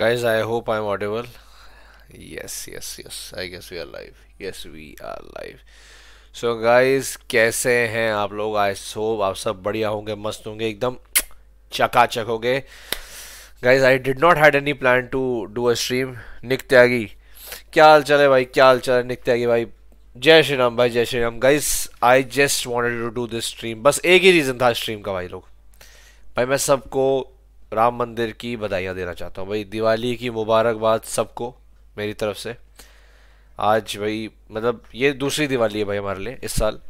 Guys, I hope I'm audible. Yes, yes, yes. I guess we are live. Yes, we are live. So so guys कैसे हैं आप लोग? I hope आप सब बढ़िया होंगे मस्त होंगे एकदम चकाचक होंगे। Guys I did not had any plan to do a stream Nick Tyagi क्या हाल चले भाई? क्या हाल चले निक त्यागी भाई? जय श्री राम भाई जय Shri Ram. Guys I just wanted to do this stream बस एक ही रीज़न था स्ट्रीम का भाई लोग। भाई मैं सबको राम मंदिर की बधाइयाँ देना चाहता हूँ। भाई, दिवाली की मुबारकबाद सबको, मेरी तरफ़ से। आज भाई मतलब ये दूसरी दिवाली है भाई हमारे लिए, इस साल।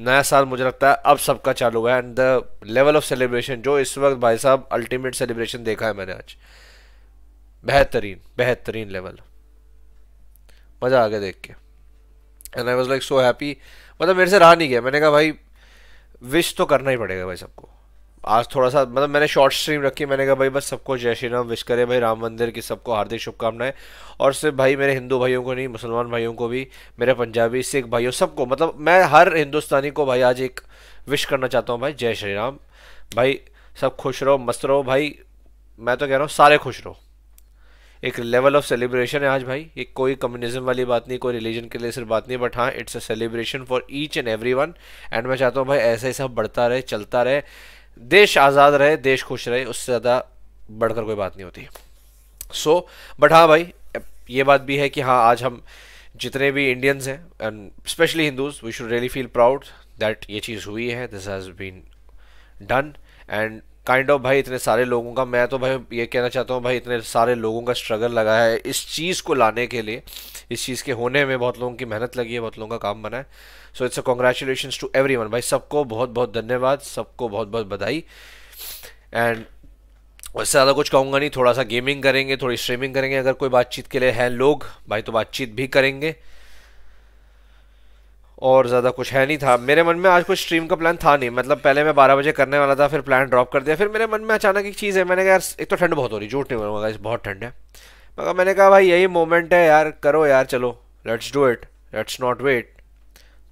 नया साल मुझे लगता है अब सबका चालू हुआ है। And the level of celebration जो इस वक्त भाई साहब अल्टीमेट सेलिब्रेशन देखा है मैंने आज। बेहतरीन बेहतरीन लेवल मज़ा आ गया देख के। And I was like so happy मतलब मेरे से रहा नहीं गया। मैंने कहा, भाई विश तो करना ही पड़ेगा भाई सबको। आज थोड़ा सा मतलब मैंने शॉर्ट स्ट्रीम रखी, मैंने कहा, भाई बस सबको जय श्री राम विश करे भाई राम मंदिर की सबको हार्दिक शुभकामनाएँ। और सिर्फ़ भाई मेरे हिंदू भाइयों को नहीं, मुसलमान भाइयों को भी, मेरे पंजाबी सिख भाइयों सबको मतलब मैं हर हिंदुस्तानी को भाई आज एक विश करना चाहता हूँ भाई, जय श्री राम। भाई सब खुश रहो, मस्त रहो, भाई मैं तो कह रहा हूँ सारे खुश रहो। एक लेवल ऑफ़ सेलिब्रेशन है आज भाई एक कोई कम्युनिज्म वाली बात नहीं, कोई रिलीजन के लिए सिर्फ़ बात नहीं बट हाँ it's a celebration for each and every one and मैं चाहता हूँ भाई ऐसा ही सब बढ़ता रहे, चलता रहे। देश आज़ाद रहे देश खुश रहे उससे ज़्यादा बढ़कर कोई बात नहीं होती। सो so, बट हाँ भाई ये बात भी है कि हाँ आज हम जितने भी इंडियंस हैं and specially Hindus we should really feel proud that ये चीज़ हुई है this has been done and kind of भाई इतने सारे लोगों का मैं तो भाई ये कहना चाहता हूँ भाई इतने सारे लोगों का स्ट्रगल लगा है इस चीज़ को लाने के लिए इस चीज़ के होने में बहुत लोगों की मेहनत लगी है बहुत लोगों का काम बना है। So it's a congratulation to every one भाई, सबको बहुत बहुत धन्यवाद, सबको बहुत बहुत बधाई। एंड उससे ज़्यादा कुछ कहूँगा नहीं, थोड़ा सा गेमिंग करेंगे, थोड़ी स्ट्रीमिंग करेंगे, अगर कोई बातचीत के लिए है लोग, भाई तो बातचीत भी करेंगे। और ज़्यादा कुछ है नहीं था। मेरे मन में आज कुछ स्ट्रीम का प्लान था नहीं। मतलब पहले मैं बारह बजे करने वाला था, फिर प्लान ड्रॉप कर दिया। फिर मेरे मन में अचानक एक चीज़ है, मैंने कहा, यार, एक तो ठंड बहुत हो रही झूठ नहीं बोलूँगा बहुत ठंड है। मगर मैंने कहा, भाई, यही मोमेंट है, यार, करो यार, चलो let's do it let's not wait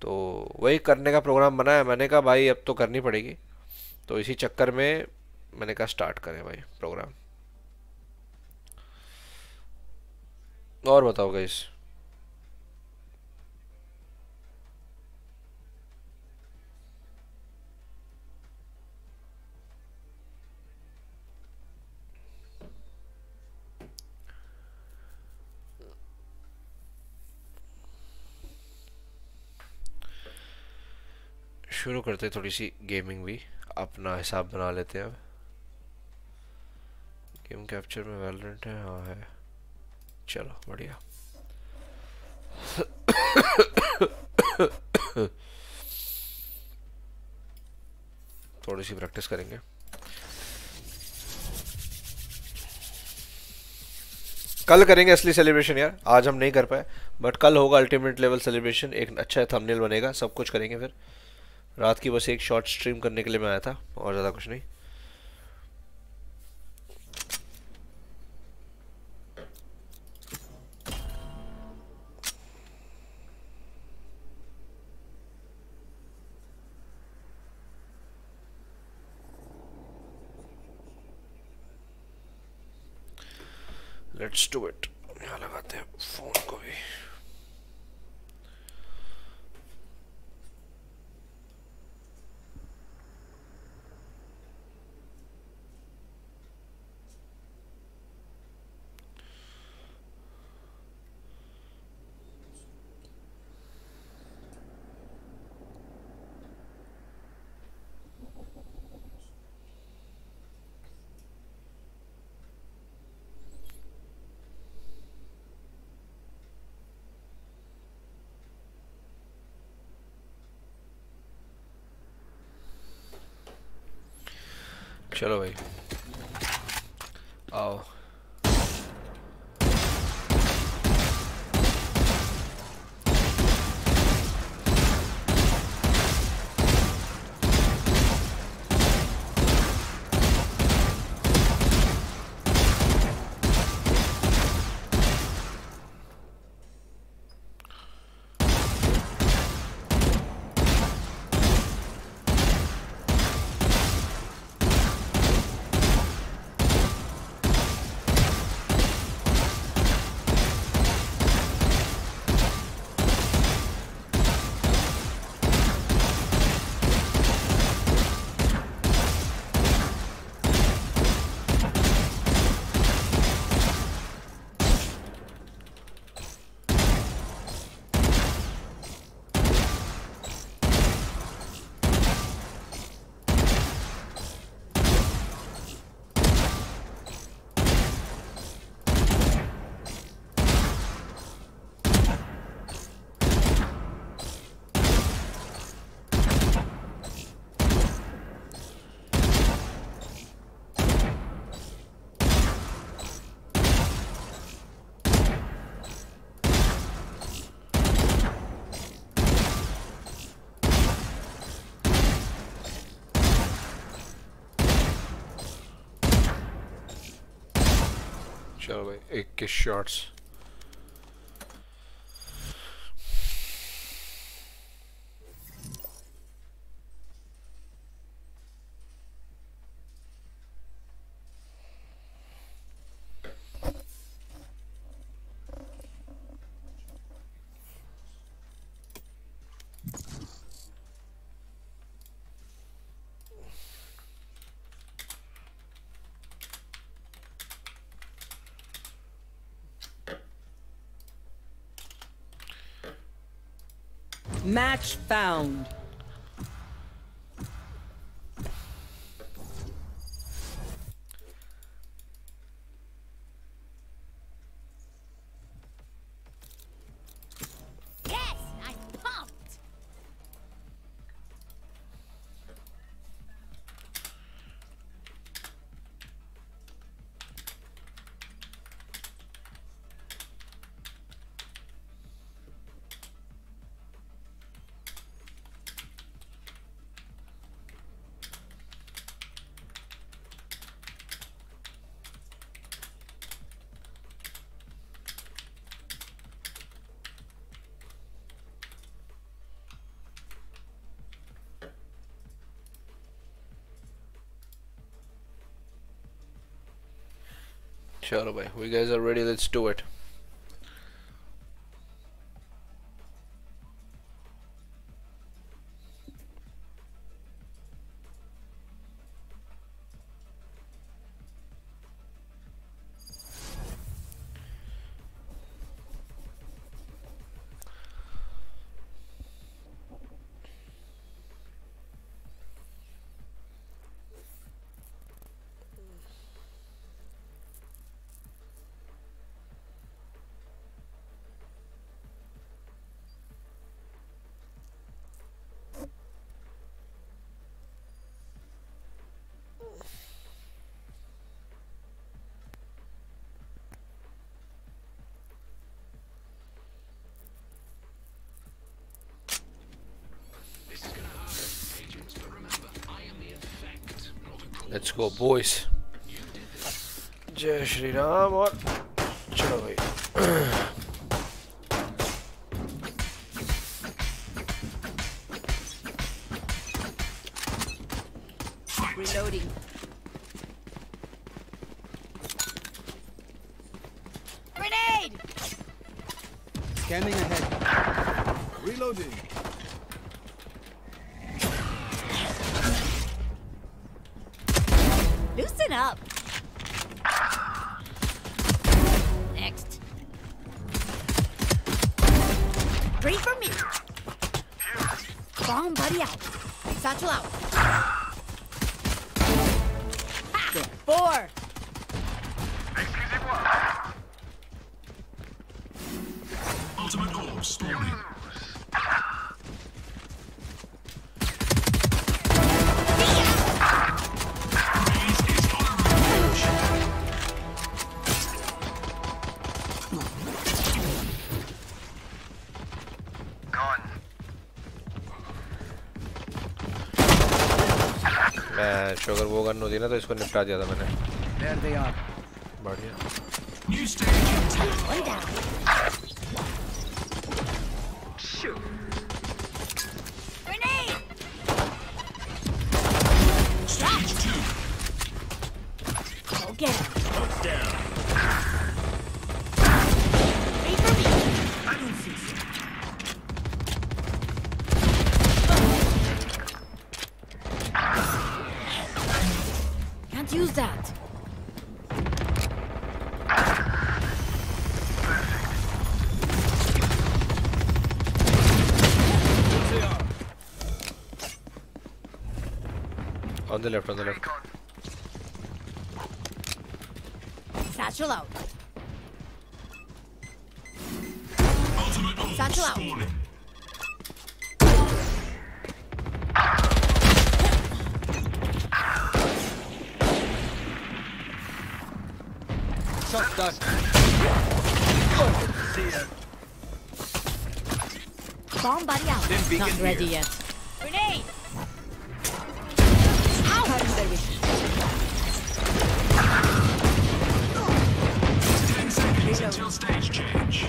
तो वही करने का प्रोग्राम बनाया मैंने कहा, भाई, अब तो करनी पड़ेगी। तो इसी चक्कर में मैंने कहा स्टार्ट करें भाई प्रोग्राम और बताओ गाइस शुरू करते थोड़ी सी गेमिंग भी। अपना हिसाब बना लेते हैं अब। गेम कैप्चर में वैलेंट है हाँ है। चलो, बढ़िया। थोड़ी सी प्रैक्टिस करेंगे। कल करेंगे असली सेलिब्रेशन यार। आज हम नहीं कर पाए बट कल होगा अल्टीमेट लेवल सेलिब्रेशन एक अच्छा थंबनेल बनेगा, सब कुछ करेंगे फिर। रात की बस एक शॉर्ट स्ट्रीम करने के लिए मैं आया था, और ज़्यादा कुछ नहीं। लेट्स डू इट यहाँ लगाते हैं फ़ोन को भी चलो भाई। आओ। चलो भाई इक्कीस shots Match found. Yes, I'm pumped. Sure, boy. We guys are ready. Let's do it. let's go boys जय श्री राम और चलो भाई Reloading. Grenade! Scanning ahead. Reloading. Buddy out. Satchel out. वो ना तो इसको निपटा दिया था मैंने. बढ़िया। The left on the left Satchel out. Satchel out. Shot done. Bomb buddy out. Not ready here. yet. Grenade! Ten seconds until stage change.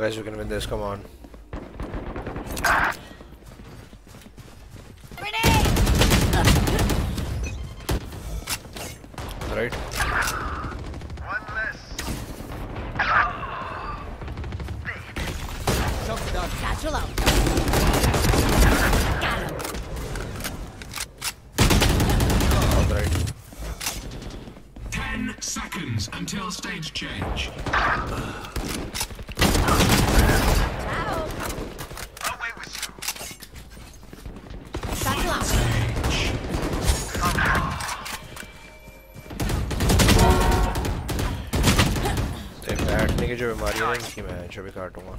guys, we're gonna win this. Come on. deixa eu ver cartão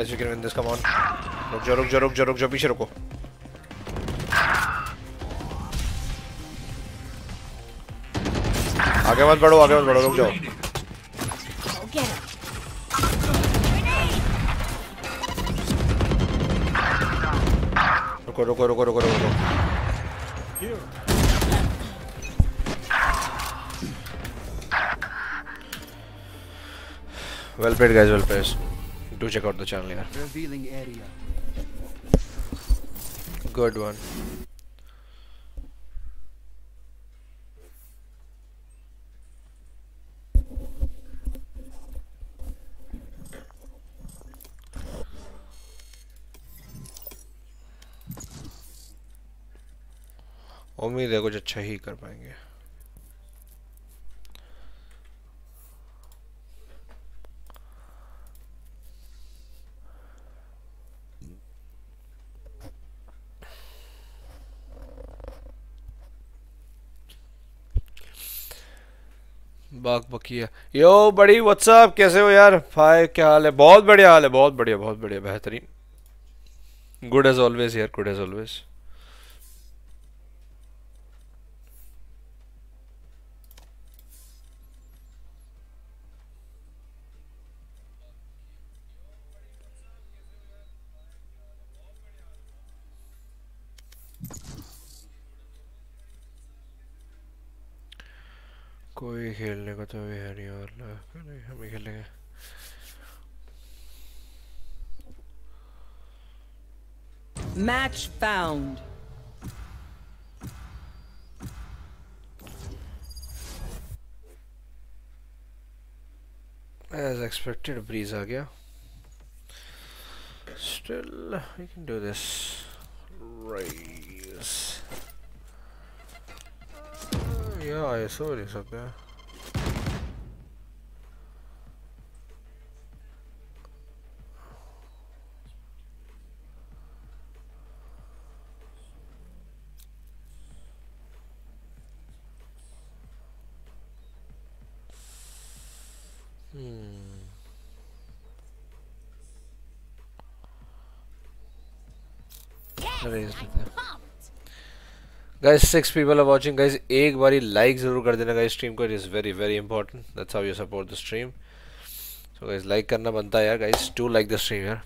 Guys, we can win this, come on. रुक जाओ, रुक जाओ, रुक जाओ, रुक जाओ, पीछे रुको. आगे मत बढ़ो, आगे मत बढ़ो, रुक जाओ. रुको, रुको, रुको, रुको, रुको. Well played, guys. Well played. मुझे कर दो चैनल यार गुड वन उम्मीद है कुछ अच्छा ही कर पाएँगे। बाग बकिया यो बड़ी व्हाट्सअप कैसे हो यार? फाय क्या हाल है? बहुत बढ़िया हाल है, बहुत बढ़िया बहुत बढ़िया, बेहतरीन। गुड एज ऑलवेज यार गुड एज ऑलवेज कोई खेलने को तो भी है नहीं और नहीं हम ही खेलेंगे Match found. as expected breeze आ गया still we can do this raise Yeah, I saw this up there. Hmm. That is the thing. Guys six people are watching guys एक बारी लाइक ज़रूर कर देना गाइज़ स्ट्रीम को it is very very important that's how you support the stream so guys like करना बनता है यार guys to like the stream यार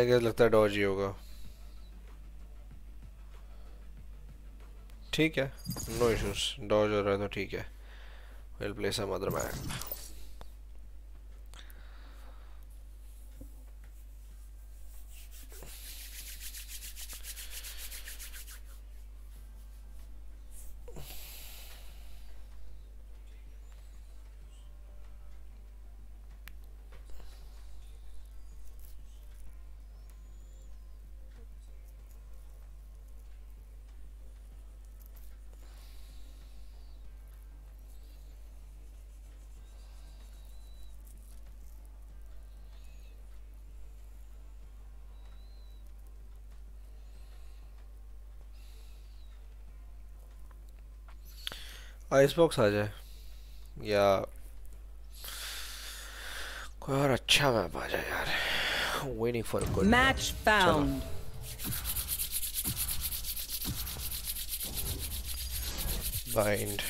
आई गेस लगता है डॉज ही होगा। ठीक है नो इश्यूज़ डॉज हो रहा है तो ठीक है। Will play some other map ice box आ जाए। या कोई और अच्छा मैप आ जाए यार। Waiting for good match found bind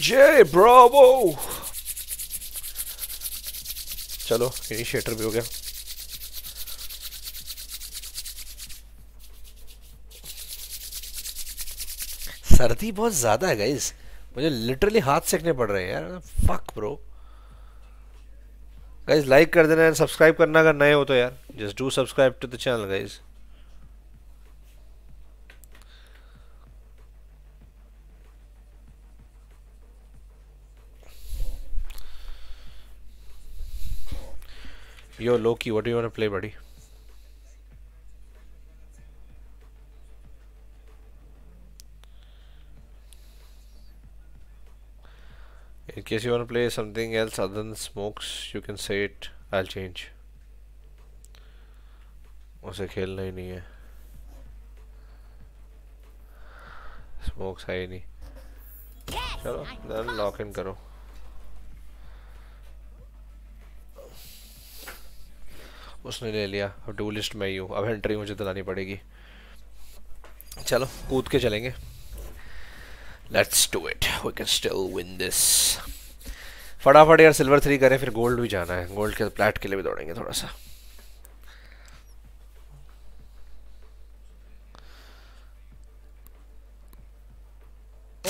DJ Bravo. चलो इनिशिएटर भी हो गया। सर्दी बहुत ज़्यादा है गाइस मुझे लिटरली हाथ सेकने पड़ रहे हैं यार। फक ब्रो गाइस लाइक कर देना सब्सक्राइब करना अगर नए हो तो यार। Just do subscribe to the channel guys Yo, Loki, what do you want to play, buddy? In case you want to play something else other than smokes, you can say it. I'll change. उसे खेलना ही नहीं है smokes है ही नहीं चलो then lock in करो उसने ले लिया। अब डू लिस्ट में ही हूँ। अब एंट्री मुझे दिलानी पड़ेगी। चलो कूद के चलेंगे। Let's do it we can still win this फटाफट यार सिल्वर थ्री करें फिर गोल्ड भी जाना है। गोल्ड के प्लेट के लिए भी दौड़ेंगे थोड़ा सा।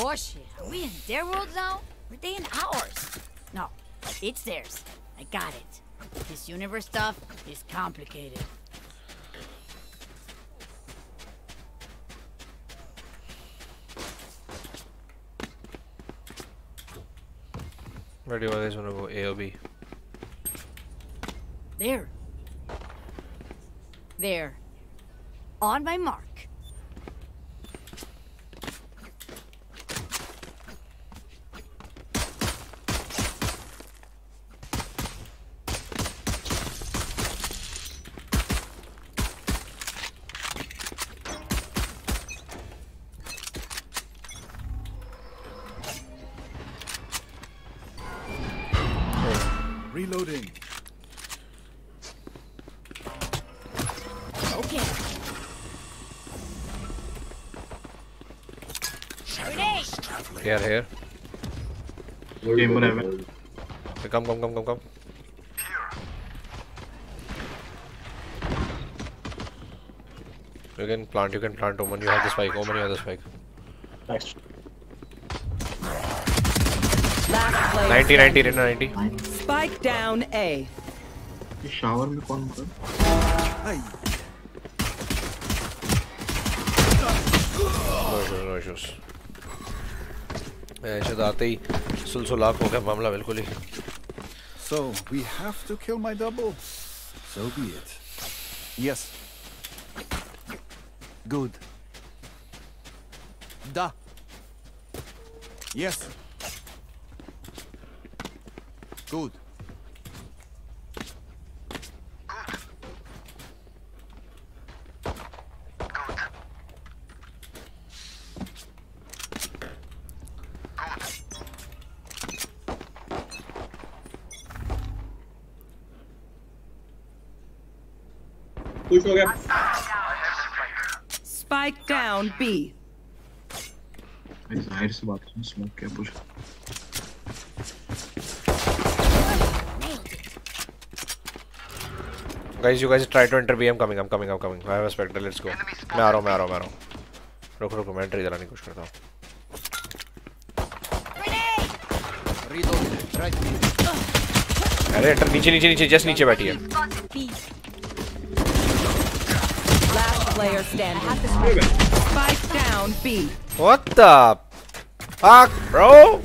Oh shit, are we in their world now? Are they in ours? No, it's theirs. I got it. This universe stuff is complicated. Where do you guys want to go? A or B? There. There. On my mark. plant, you can plant, Oman. You have the spike. Oman, you have the spike. Nice. Last player. 90, 90, Rena, 90. Spike down A. ये shower में कौन होता है? No issues, no issues. ऐसे तो आते ही सुलसुलाक हो गया मामला बिल्कुल ही So we have to kill my double. So be it. Yes. Good. Da. Yes. Good. Push हो गया. Spike down B. ज़ाहिर सी बात है smoke क्या push. Guys, you guys try to enter B. I'm coming, I'm coming, I'm coming. I have a spectre. Let's go. मैं आ रहा हूँ, मैं आ रहा हूँ, मैं आ रहा हूँ. रुको रुको मैं एंट्री दिलाने की कोशिश करता हूँ. अरे एंटर नीचे नीचे नीचे जस्ट नीचे बैठी है. player standing. Spike down B. What the fuck, bro?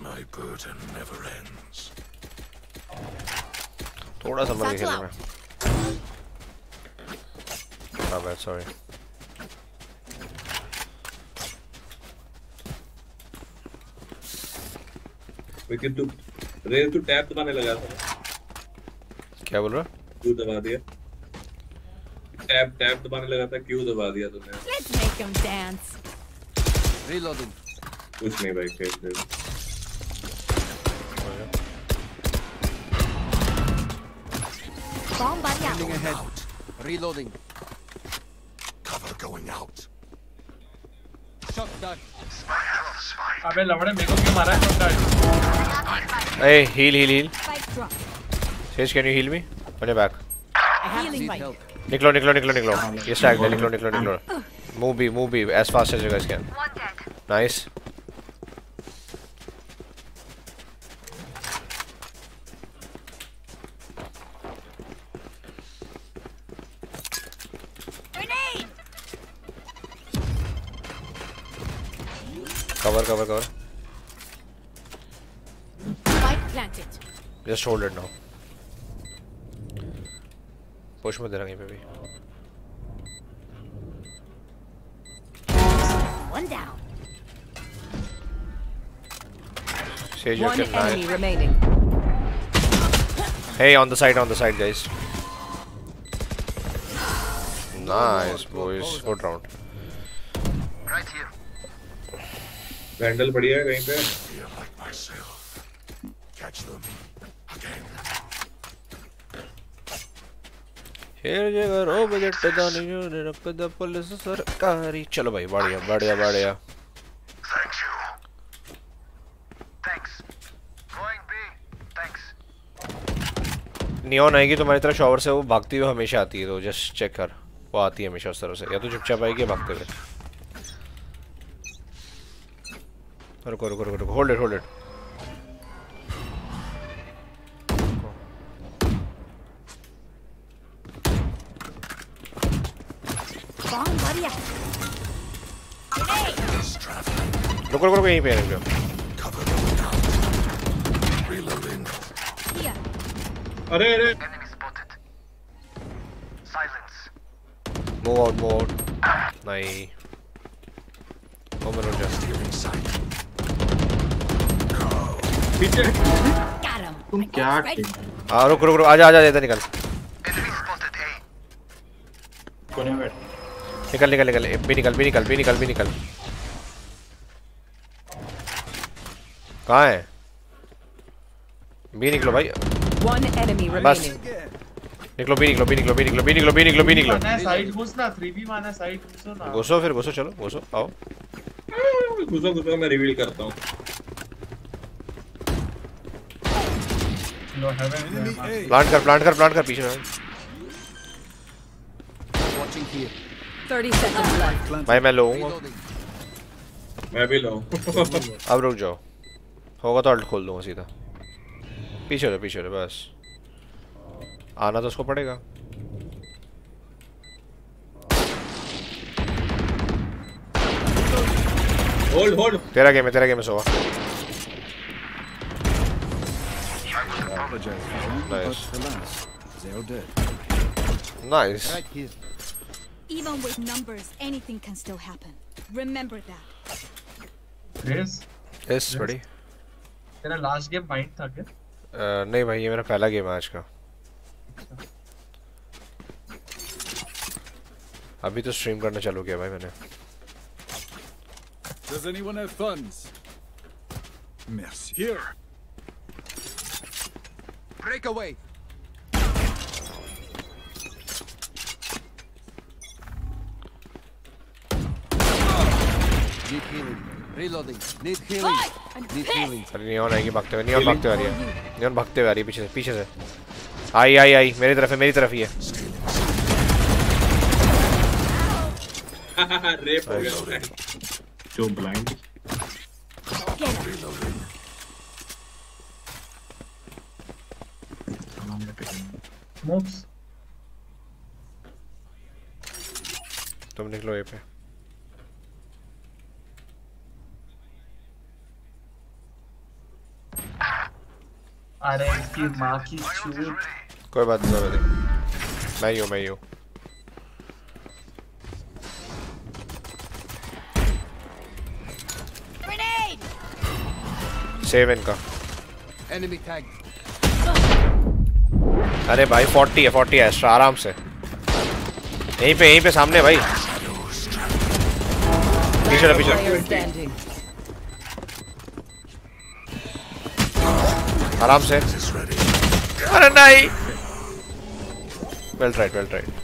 My burden never ends. थोड़ा सा मर Satchel खेलने out. में. My bad, sorry. लेकिन तू रे तू टैप दबाने लगा था क्या बोल रहा? क्यों दबा दिया टैप टैप दबाने लगा था क्यों दबा दिया तूने Let's make them dance. Reloading. कुछ नहीं भाई फेस दे Bomb buddy out. ahead. Reloading. Cover going out. Shot. अबे लवड़े मेरे को क्यों मारा है shot Hey, heal, heal, heal. Spike drop. Sage, can you heal me? On your back. Healing Need right. help. निकलो निकलो निकलो निकलो ये स्टैक है निकलो निकलो निकलो move B move B as fast as you guys can nice Grenade! cover cover cover Spike planted. just hold it now push मत देना कहीं पे भी One down. Sage, you One can enemy nice. remaining. Hey, on the side, on the side, guys. Nice, boys. Good round. Vandal बढ़िया है कहीं पे. Catch them. शेर ओ बजट पुलिस सरकारी। चलो भाई बढ़िया बढ़िया बढ़िया. नियॉन आएगी तुम्हारी तरह शॉवर से वो भागती हुई हमेशा आती है तो जस्ट चेक कर। वो आती है हमेशा उस तरह से। या तो चुपचाप आएगी भागते हुए रुको रुको रुको रुको। होल्ड इट होल्ड इट रुको रुको रुको यहीं पे रुको. Here. अरे अरे Enemy spotted. Silence. Move out move out नहीं ओ मेरे रुक जा Stealing sight. पीछे. तुम क्या. हाँ रुक रुक रुक आजा आजा इधर निकल Enemy spotted A. कोने में बैठ निकल निकल निकल। भी निकल भी निकल भी निकल भी निकल। कहाँ है? भी निकलो भाई। बस। निकलो भी निकलो भी निकलो भी निकलो भी निकलो भी निकलो भी निकलो। साइड घुसना 3v माना साइड घुसो ना। घुसो फिर घुसो चलो घुसो आओ। घुसो घुसो मैं रिवील करता हूँ। नो. प्लांट कर प्लांट कर प्लांट कर पीछे। में Watching here. 30 seconds left. भाई मैं लो हूँ Reloading. मैं भी लो अब रुक जाओ होगा तो अल्ट खोल दूँगा सीधा पीछे रहो पीछे रहो बस आना तो उसको पड़ेगा होल्ड होल्ड तेरा गेम है तेरा गेम है Sova. Nice here. Even with numbers, anything can still happen. Remember that. Race yes बड़ी तेरा लास्ट गेम माइंड था क्या अ, नहीं भाई ये मेरा पहला गेम है आज का अभी तो स्ट्रीम करना चालू किया भाई मैंने Does anyone have funds? Merci. Here. Breakaway. Need healing. Reloading. Need healing. Need healing. अरे नियॉन आएगी भागते हुए नियॉन भागते हुए आ रही है। नियॉन भागते हुए आ रही है पीछे से पीछे से। आई आई आई मेरी तरफ़ है मेरी तरफ़ ही है। रेप हो गया जो ब्लाइंड Get तुम निकलो ये पे। अरे इसकी माँ की चूत। कोई बात नहीं मैं ही हूँ मैं ही हूँ। सेव इनका। Enemy tagged. अरे भाई 40 है 40 है एक्स्ट्रा आराम से। यहीं पे यहीं पे सामने भाई। पीछे पीछे आराम से। अरे नहीं। Well tried well tried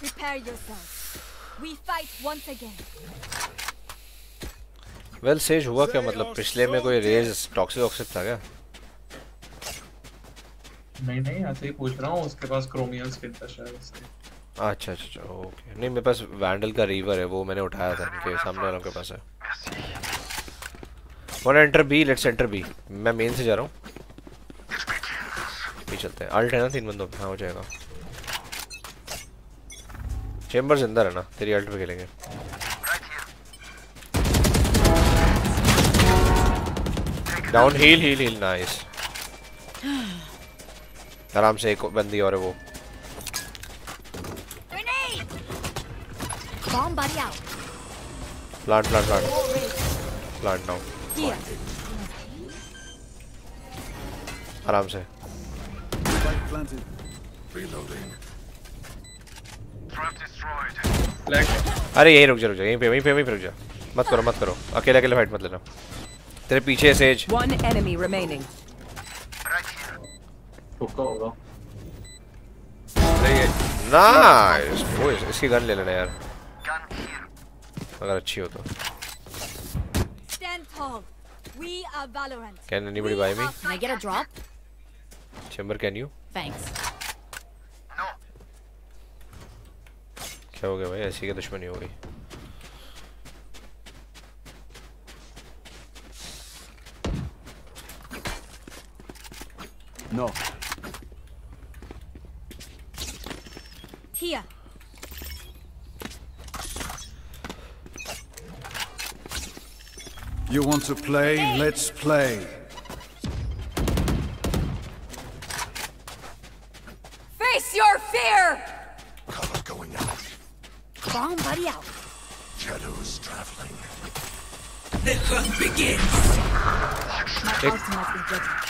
Prepare yourself. We fight once again. Well Sage हुआ क्या? मतलब पिछले में कोई रेज टॉक्सिक ऑक्सिक था क्या? नहीं नहीं, ऐसे ही पूछ रहा हूँ, उसके पास क्रोमियल स्किन था शायद इसलिए अच्छा अच्छा अच्छा ओके नहीं, मेरे पास वैंडल का रीवर है, वो मैंने उठाया था इनके सामने वालों के पास है। One enter B let's enter B मैं मेन से जा रहा हूँ। चलते हैं। अल्ट है ना तीन बंदों हाँ हो जाएगा। चेम्बर्स अंदर है ना तेरी अल्ट पे खेलेंगे। Down heal heal heal nice आराम से एक बंदी और है वो। Plant plant plant plant now आराम से. अरे यहीं रुक जा रुक जा यहीं पे वहीं पे वहीं पे रुक जा। मत करो मत करो। अकेले अकेले फाइट मत लेना। तेरे पीछे सेज ठोका होगा नहीं नाइस ओए इसकी गन ले लेना यार अगर अच्छी हो तो Can anybody buy me? Can I get a drop? Chamber, can you? Thanks. No. क्या हो गया भाई ऐसी की दुश्मनी हो गई No. Here. You want to play? Let's play. Face your fear! Cover going out. Bomb buddy out. Shadows traveling. The hunt begins. My ultimate is ready.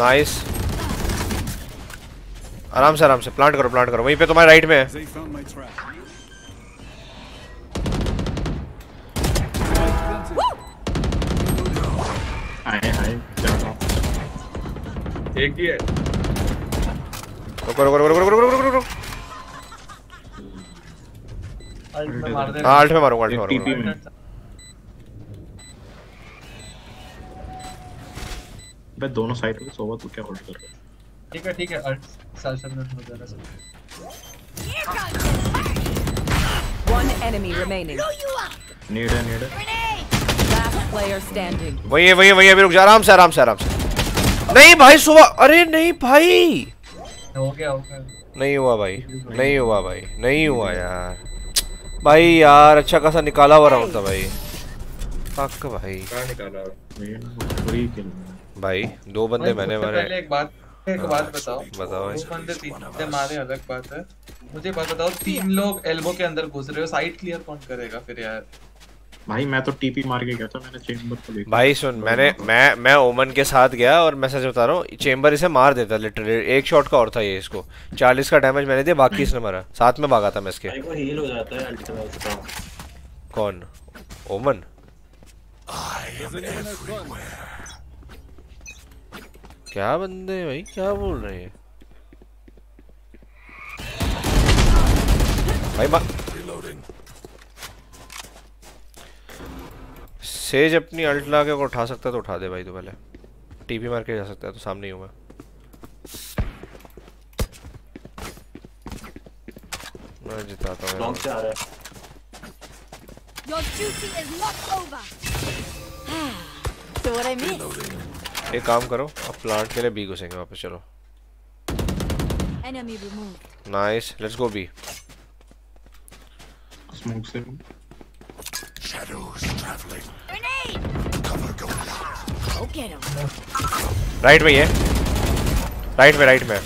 Nice आराम से आराम से। प्लांट करो प्लांट करो। वहीं पे तुम्हारे राइट में है। एक ही है रुको रुको रुको रुको रुको रुको रुको। रुको अल्ट में मार दे। हाँ अल्ट में मारूँगा अल्ट में। मारूँगा में बे दोनों साइड पे सोवा तू क्या होल्ड कर रहा है? ठीक है ठीक है अल्ट साल साल में हो जाएगा सब। One enemy remaining. नीड है नीड है। Last player standing. वही है वही है वही है अभी रुक जा आराम से आराम से आराम से। नहीं भाई सुबह अरे नहीं भाई। हो गया हो गया। नहीं हुआ भाई नहीं हुआ। भाई नहीं हुआ यार। भाई यार अच्छा खासा निकाला हुआ राउंड था भाई। पक्का भाई। कहाँ निकाला? मेन पूरी किल। भाई दो बंदे मैंने मारे। पहले एक बात एक बात बताओ। बताओ भाई। दो बंदे तीन बंदे मारे अलग बात है। मुझे बात बताओ तीन लोग एल्बो के अंदर घुस रहे हो साइड क्लियर कौन करेगा फिर यार? भाई मैं तो टीपी मार के गया था मैंने चेंबर को देखा। भाई सुन मैंने मैं मैं ओमन के साथ गया और मैं सच बता रहा हूँ चेंबर इसे मार देता लिटरली एक शॉट का और था ये इसको। चालीस का डैमेज मैंने दिया बाकी इसने मारा। साथ में भागा था मैं इसके। भाई वो हील हो जाता है अल्टीमेट का। कौन? ओमन क्या बंदे भाई? क्या बोल रहे हैं? भाई बा... सेज अपनी अल्ट ला के उठा सकता है तो उठा दे भाई तो पहले। टीपी मार के जा सकता है तो सामने ही हूँ मैं। मैं जिताता हूँ लॉन्ग से आ रहा है। Your duty is not over. so what I missed? एक काम करो अब प्लांट के लिए बी घुसेंगे वहाँ चलो। Nice let's go B right में ये राइट में राइट में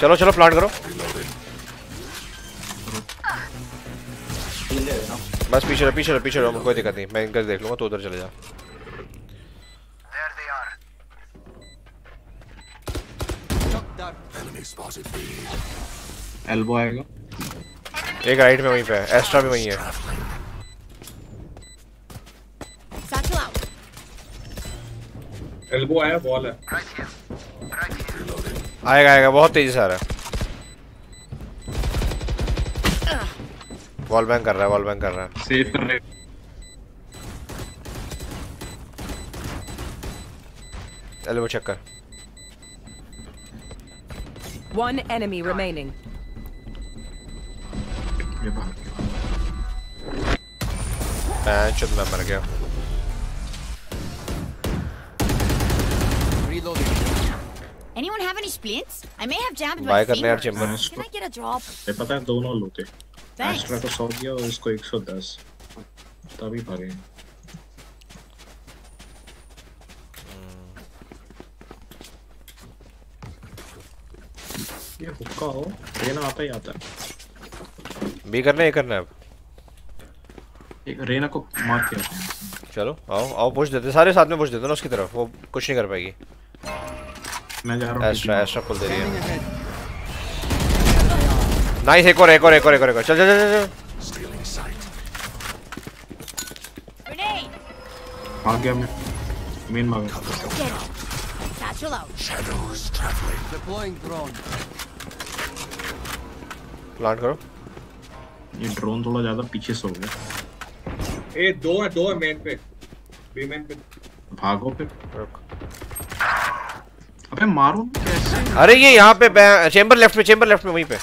चलो चलो प्लांट करो। बस पीछे रहो पीछे रहो पीछे रहो कोई दिक्कत नहीं। मैं इनका देख लूँगा तो उधर चले जा. एल्बो आएगा। एक राइट में वहीं पे है एस्ट्रा भी वहीं है। एल्बो आया बॉल है. आएगा आएगा बहुत तेज़ी से आ रहा है। वॉल बैंक कर रहा है वॉल बैंक कर रहा है सेव कर रहे एल्बो चेक कर One enemy remaining. ये भाग मैं चुद मैं मर गया Reloading. Anyone have any splints? I may have jammed my bye करने यार fingers. Chamber Can I get a drop? ये पता है दोनों लो थे को 100 दिया और इसको 110 तभी भागे ये हुक्का हो। देना आता ही आता है। बी करना है करना है अब। एक रेना को मार के चलो आओ आओ पुश देते सारे साथ में पुश देते ना उसकी तरफ़। वो कुछ नहीं कर पाएगी। मैं जा रहा हूँ एस्ट्रा एस्ट्रा पुल दे रही है। नाइस एक और एक और एक और एक और एक और चल चल चल चल! भाग गया मैं मेन drone. प्लांट करो. ये ड्रोन थोड़ा ज़्यादा पीछे सो गया। ए दो है दो है मेन पे। बी मेन पे। भागो फिर। रुक। अबे मारो कैसे? अरे ये यहाँ पे चेंबर लेफ़्ट में चेंबर लेफ़्ट में वहीं पे।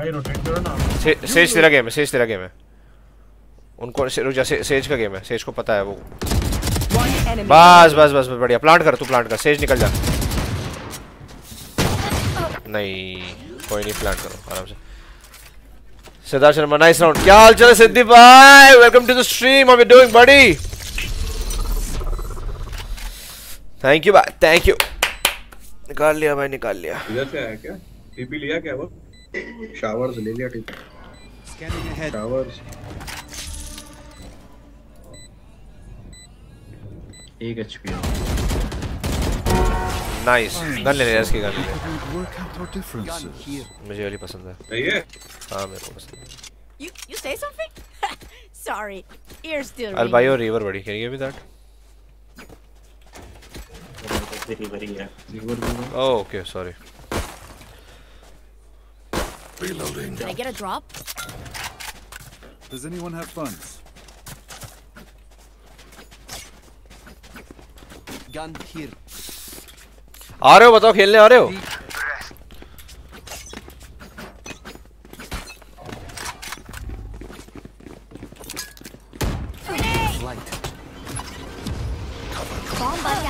भाई रोटेट करो ना। से, सेज तेरा गेम है सेज तेरा गेम है। उनको से, रुक जा से, सेज का गेम है। सेज को पता है वो। बस बस बस बढ़िया। प्लांट कर तू प्लांट कर। सेज निकल जा। नहीं कोई नहीं प्लांट करो आराम से। सिद्धार्थ शर्मा नाइस राउंड क्या हाल चाल है सिद्धि भाई? Welcome to the stream how you doing buddy thank you भाई थैंक यू निकाल लिया भाई निकाल लिया। इधर से आया क्या? टीपी लिया क्या वो? शावर्स ले लिया ठीक Scanning ahead. शावर्स एक एचपी नाइस गन ले लिया इसकी गन. मुझे वाली पसंद है सही है हाँ मेरे को पसंद है You you say something? Sorry, ears still I'll buy your river buddy can you give me that river ही है रिवर भी oh okay sorry Reloading. Can I get a drop? Does anyone have funds? Gun here. आ रहे हो बताओ खेलने आ रहे हो Grenade! Light. Bomb buddy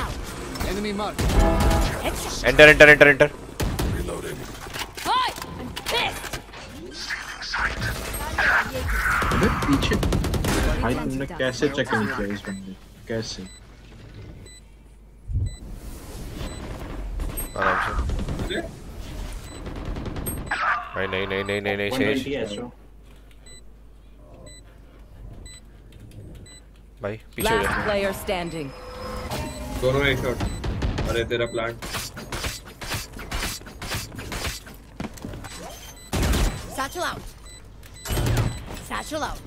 पीछे। भाई तुमने कैसे चेक नहीं किया इस बंदे कैसे? आराम से। भाई नहीं नहीं नहीं नहीं नहीं शेष। भाई पीछे हो जा player standing. दोनों एक शॉट अरे तेरा plant Satchel out. Satchel out.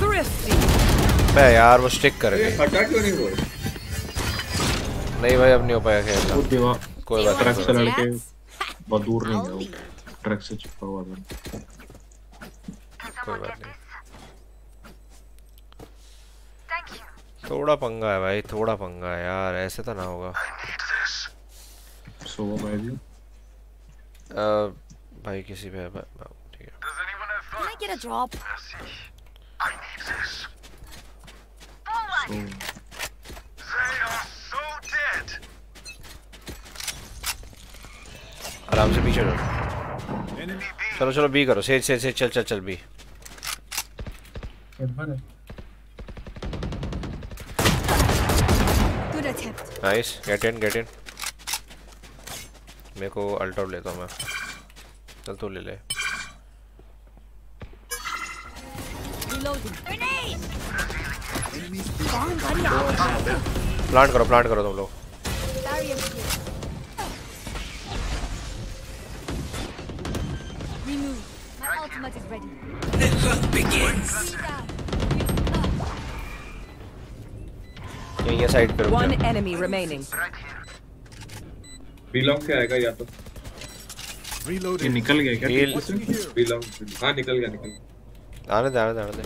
Thrifty. बे यार वो स्टिक कर गई। हटा क्यों नहीं वो नहीं भाई अब नहीं हो पाया खेलना। वो दीवार कोई बात ट्रक से लड़के. बहुत दूर नहीं leave. वो। ट्रक से चिपका हुआ था। कोई बात नहीं। थोड़ा पंगा है भाई थोड़ा पंगा है यार ऐसे तो ना होगा। सो भाई। भी अ, भाई किसी पे है भाई- ठीक है। Can I get a drop? आराम से पीछे जाओ चलो चलो बी करो। सेज सेज सेज चल चल चल B. Nice get in get in मेरे को अल्ट आउट लेता हूँ मैं। चल तू ले ले प्लांट करो प्लांट करो तुम लोग. ये साइड पे वन एनिमी रिमेनिंग बिलोंग से आएगा या तो? ये निकल गया क्या. टीपू से? हाँ निकल गया निकल गया। आने दे आने दे आने दे।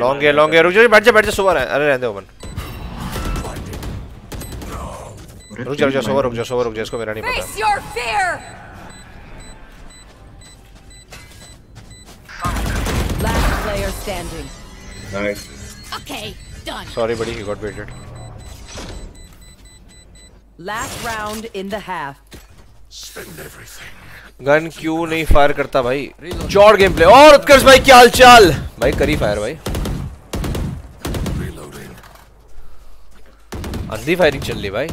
लॉन्ग है लॉन्ग है रुक जा बैठ जा बैठ जा सोवर है अरे रहने दे ओपन रुक जा रुक जा सोवर रुक जा सोवर रुक जा इसको मेरा नहीं पता. Last player standing. Nice Okay, done. Sorry buddy he got wetted Last round in the half. Spend everything. Gun क्यों नहीं फायर करता भाई? चौड़ गेम प्ले और उत्कर्ष भाई क्या हाल चाल भाई करी फायर भाई। Reloading. अंधी फायरिंग चल रही भाई।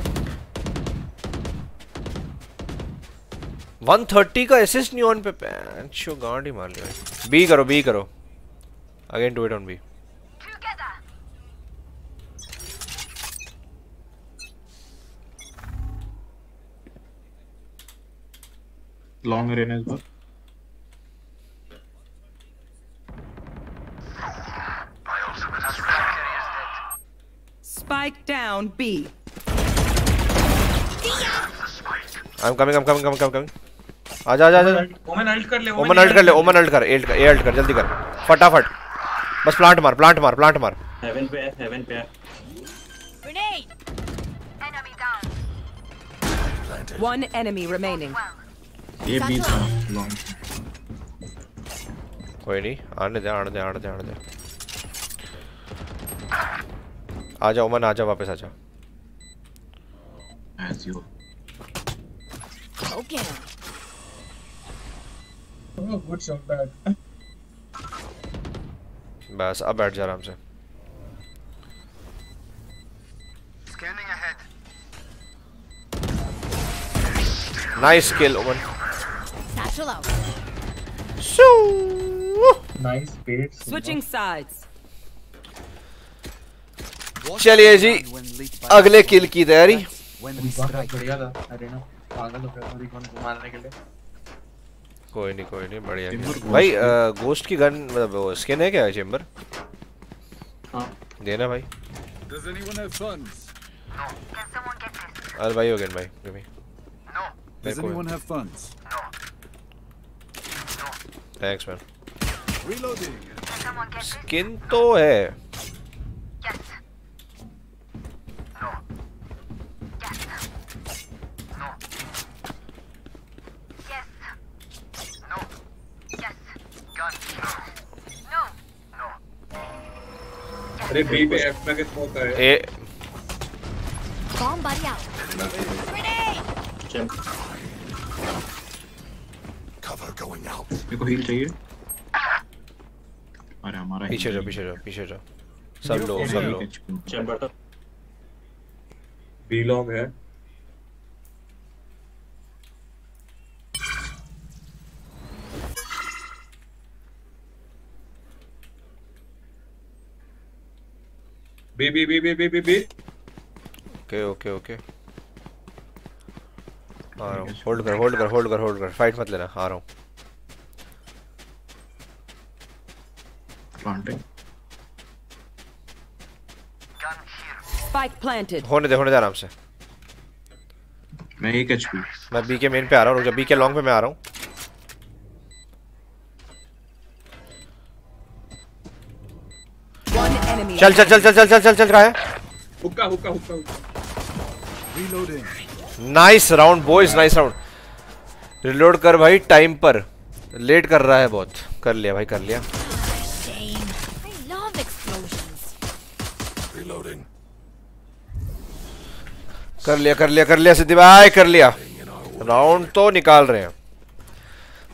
130 का एसिस्ट नहीं ऑन पे। पैंच गांड ही मार लिया बी करो बी करो। Again do it on B Long range as well. Spike down B. I'm coming, I'm coming, I'm coming, I'm coming. आजा आजा आजा ओमन अल्ट कर ले ओमन अल्ट कर ले ओमन अल्ट कर एल्ट कर ए अल्ट कर जल्दी कर फटाफट बस प्लांट मार प्लांट मार प्लांट मार हेवन पे है हेवन पे है Grenade! One enemy remaining. ये भी था long. कोई नहीं आने दे आने दे आने दे आने दे आजा ओमन आजा वापस आजा As you. Go get him. Oh, good shot back. बस अब बैठ जा आराम से. नाइस किल ओमन Satchel out. Shoo! Nice bait. Switching sides. चलिए जी अगले किल की तैयारी बढ़िया था अरे पागल हो गया मेरी कौन को मारने के लिए कोई नहीं कोई नहीं बढ़िया भाई है। गोस्ट की गन मतलब स्किन है क्या चेंबर हाँ देना भाई? अरे भाई हो गया भाई थैंक्स मैन स्किन तो है अरे बी पे एफ़ में कितना होता है? ए। Bomb buddy out grenade Cover going out. मेरे को heal चाहिए. अरे हमारा पीछे जाओ पीछे जाओ पीछे जाओ। सब लो सब लो चैम्बर तो बी लॉन्ग है B B B B B B okay okay okay आ रहा हूँ होल्ड कर होल्ड कर होल्ड कर होल्ड कर फाइट मत लेना आ रहा हूँ. होने दे होने दे आराम से मैं एक HP. मैं बी के मेन पे आ रहा हूँ जब बी के लॉन्ग पे मैं आ रहा हूँ चल चल चल चल चल चल चल चल रहा है हुक्का हुक्का हुक्का हुक्का Reloading. Nice round boys nice round reload कर भाई टाइम पर। लेट कर रहा है बहुत। कर लिया भाई कर लिया. कर लिया कर लिया कर लिया सिद्धि भाई कर लिया। राउंड तो निकाल रहे हैं।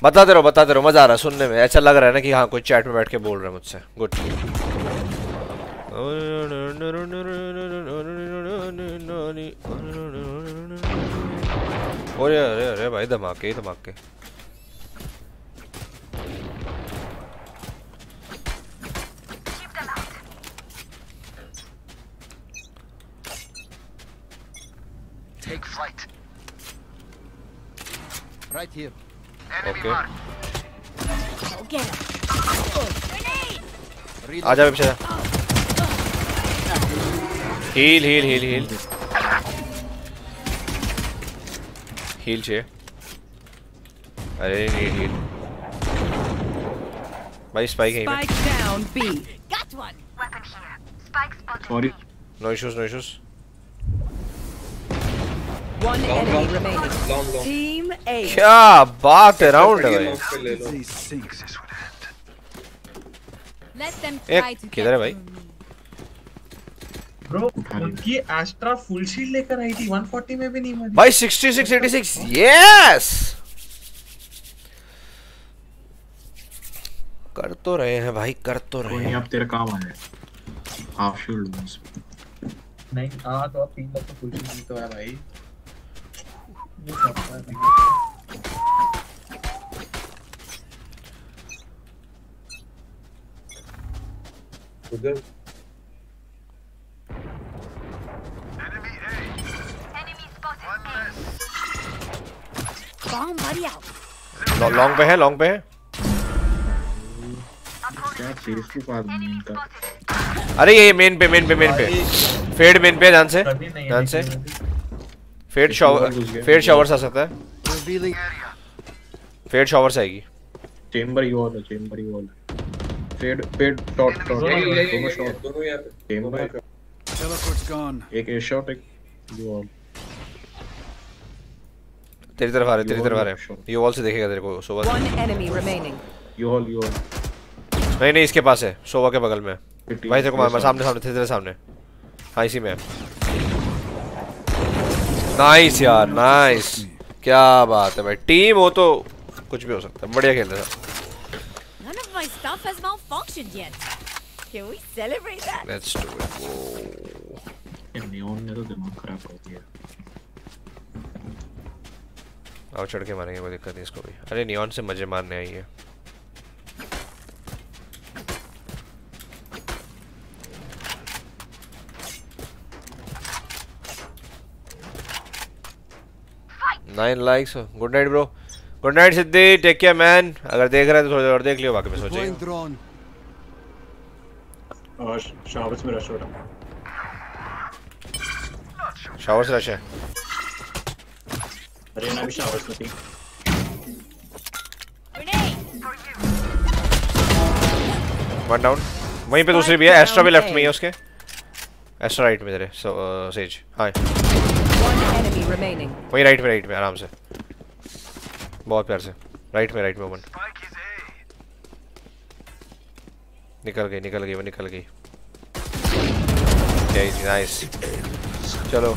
बताते रहो बताते रहो मज़ा आ रहा है सुनने में। ऐसा लग रहा है ना कि हाँ कोई चैट में बैठ के बोल रहा है मुझसे। गुड अरे अरे अरे भाई धमाके ही धमाके Take flight. Right here. Enemy Okay. marked. Go get him. Grenade! आजा पीछे जा heal heal heal heal heal चाहिए। अरे नीड हील भाई स्पाइक है spike down B got one weapon here spike spotted no issues no issues One long, enemy remaining. Long, long. Team A. क्या बात है राउंड है भाई। एक किधर है भाई? ब्रो उनकी एस्ट्रा फुल लेकर आई थी। 140 में भी नहीं मरी। भाई 66 86 यस कर तो रहे हैं भाई कर तो रहे हैं। अब तेरा काम आ हाफ़ नहीं आ तो अब तीन तक तो फुल शील्ड तो है भाई। उधर Bomb buddy out. लॉन्ग पे है लॉन्ग पे है अरे ये मेन पे मेन पे मेन पे। फेड मेन पे ध्यान से। ध्यान से। फेड शावर फेड शावर आ सकता है। फेड शावर से आएगी। चेंबर ही वॉल है चेंबर ही wall Fade Fade shot shot दोनों शॉट दोनों यहाँ पे। चेंबर एक ए शॉट एक वॉल तेरी तरफ़ आ रहे तेरी तरफ़ आ रहे। ये वॉल से देखेगा तेरे को Sova One enemy remaining. U hall U hall नहीं नहीं इसके पास है सोवा के बगल में। भाई तेरे को मार मार, सामने सामने तेरे तेरे सामने। हाँ इसी में। नाइस यार नाइस क्या बात है भाई। टीम हो तो कुछ भी हो सकता है बढ़िया खेल रहा था None of my stuff has malfunctioned yet. Can we celebrate that? Let's do it वो ये नियॉन ने तो दिमाग खराब कर दिया। आओ चढ़ के मारेंगे कोई दिक्कत नहीं इसको भी। अरे नियॉन से मज़े मारने आई है। Nine likes good night bro good night Siddhi take care man अगर देख रहे हैं तो थोड़ी देर और देख लियो बाकी मैं सोचेंगे शावर्स में रश हो रहा रश। है अरे ना भी शावर्स में थी वन डाउन वहीं पे दूसरी भी है एस्ट्रा भी लेफ़्ट में ही है उसके एस्ट्रा राइट में तेरे सो सेज हाय One enemy remaining. वहीं राइट में राइट में आराम से बहुत प्यार से राइट में राइट में वन निकल गई निकल गई वो निकल गई नाइस चलो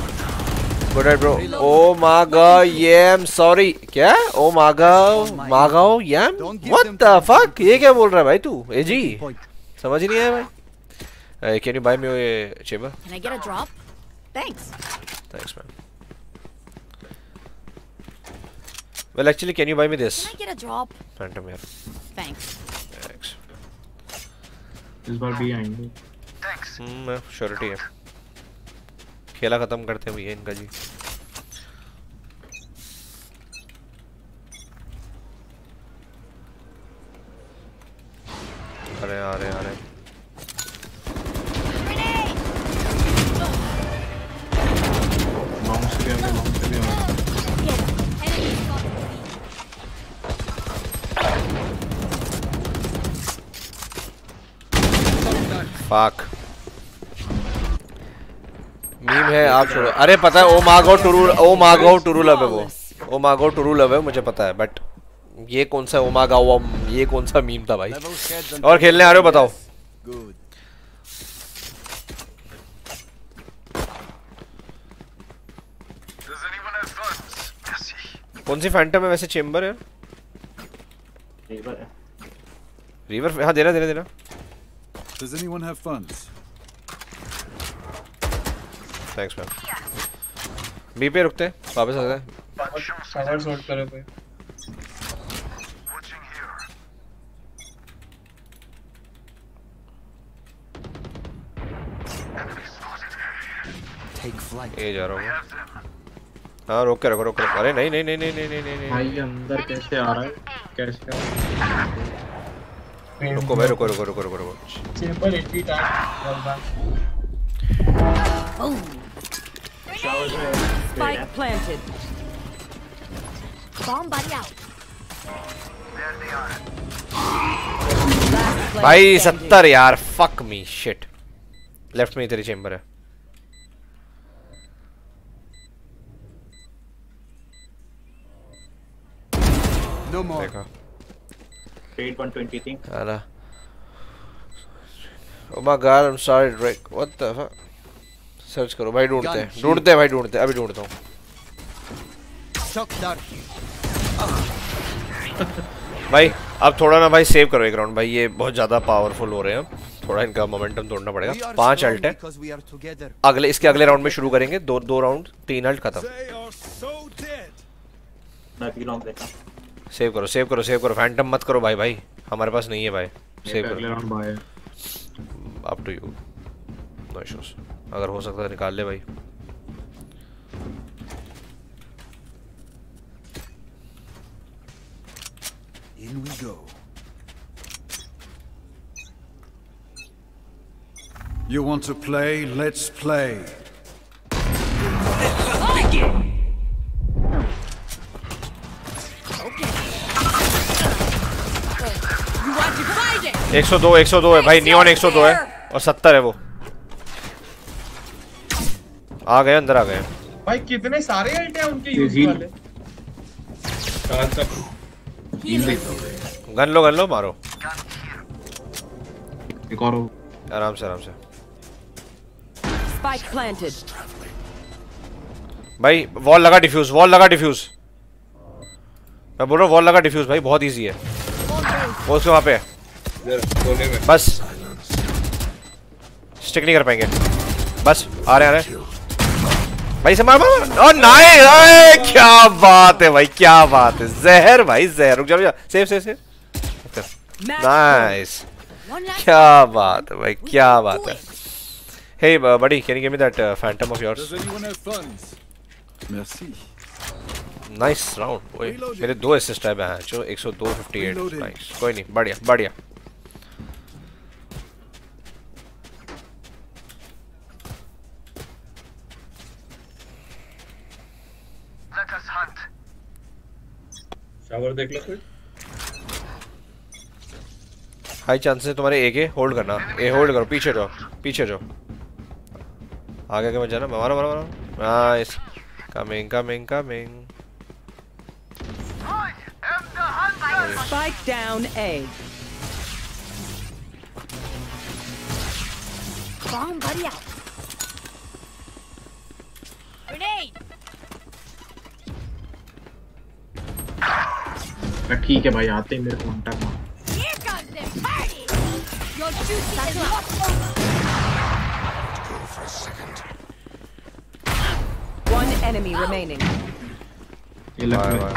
गुड नाइट ब्रो ओ मागा यम सॉरी क्या ओ मागा मागाओ यम व्हाट द फक ये क्या बोल रहा है भाई तू ए जी समझ ही नहीं आया भाई कैन यू बाय मी ये Chamber Can I get a drop? Thanks. Thanks, man. Well, actually, can you buy me this? Can I get a drop? Phantom here. Thanks. Thanks. इस बार भी आएँगे हम्म श्योरिटी है खेला खत्म करते हैं भैया इनका जी। अरे अरे अरे। लॉन्ग मीम है आप छोड़ो। अरे पता है ओ मागो टुरू ओ मागो टुरू लव है वो। ओ मागो टुरू लव है मुझे पता है बट ये कौन सा ओ मागा वो ये कौन सा मीम था भाई? और खेलने आ रहे हो बताओ. कौन सी फैंटम है? वैसे चेंबर है। रिवर है। रिवर हाँ दे रहा दे रहा दे रहा। Does anyone have funds? Thanks ma'am B पे रुकते हैं। वापस आ जाए। ए जा रहा हूँ हाँ रोक के रखो रोक के रखो। अरे नहीं नहीं नहीं नहीं नहीं नहीं नहीं। भाई अंदर कैसे आ रहा है? कैसे आ रहा है? रुको भाई रुको रुको रुको रुको रुको। Chamber eighty time Boom. Showers में Spike planted. Bomb buddy out. There they are. Last player भाई standing. सत्तर यार फक मी शिट लेफ्ट में ही तेरी चेंबर है No more. देखा रेट 120 थी अला Oh my god, I'm sorry, Drake. What the fuck? Search करो। भाई ढूंढते हैं। ढूंढते हैं भाई ढूंढते हैं। अभी ढूंढता हूँ। Shock dart. भाई अब थोड़ा ना भाई सेव करो एक राउंड भाई ये बहुत ज़्यादा पावरफुल हो रहे हैं। थोड़ा इनका मोमेंटम तोड़ना पड़ेगा। पाँच अल्ट है. अगले इसके अगले राउंड में शुरू करेंगे। दो दो राउंड तीन अल्ट खत्म। सेव करो सेव करो सेव करो। फैंटम मत करो भाई भाई। हमारे पास नहीं है भाई। सेव करो। Up to you no issues अगर हो सकता है निकाल ले भाई In we go. You want to play? Let's play. You want to fight it? 102 102 है भाई नियॉन 102 है और 70 है वो। आ गए अंदर आ गए। भाई कितने सारे अल्ट हैं उनके यूज़ वाले? गन लो गन लो मारो। एक और आराम से आराम से। Spike planted. भाई वॉल लगा डिफ्यूज वॉल लगा डिफ्यूज मैं बोल रहा हूँ वॉल लगा डिफ्यूज भाई बहुत इजी है। वो उसके वहाँ पे है। इधर कोने में। बस। स्टिक नहीं कर पाएँगे। बस आ रहे आ रहे। भाई से मार मार और नाइस अरे क्या बात है भाई क्या बात है। जहर भाई जहर। रुक जा रुक जा। सेव सेव सेव नाइस क्या बात है भाई क्या बात है। हे बड़ी can you give me that Phantom of yours? Merci. Nice round ओए मेरे दो असिस्ट है मैं जो 102 58 नाइस कोई नहीं बढ़िया बढ़िया। Let us hunt. शावर देख लो कोई हाई चांसेस है तुम्हारे ए के होल्ड करना ए होल्ड करो पीछे जाओ पीछे जाओ आगे आगे मत जाना मारो मारो मारो nice coming coming coming. Spike down A. bomb buddy out. Grenade! ठीक है भाई आते ही मेरे contact the second. One enemy remaining. ये लग बाय में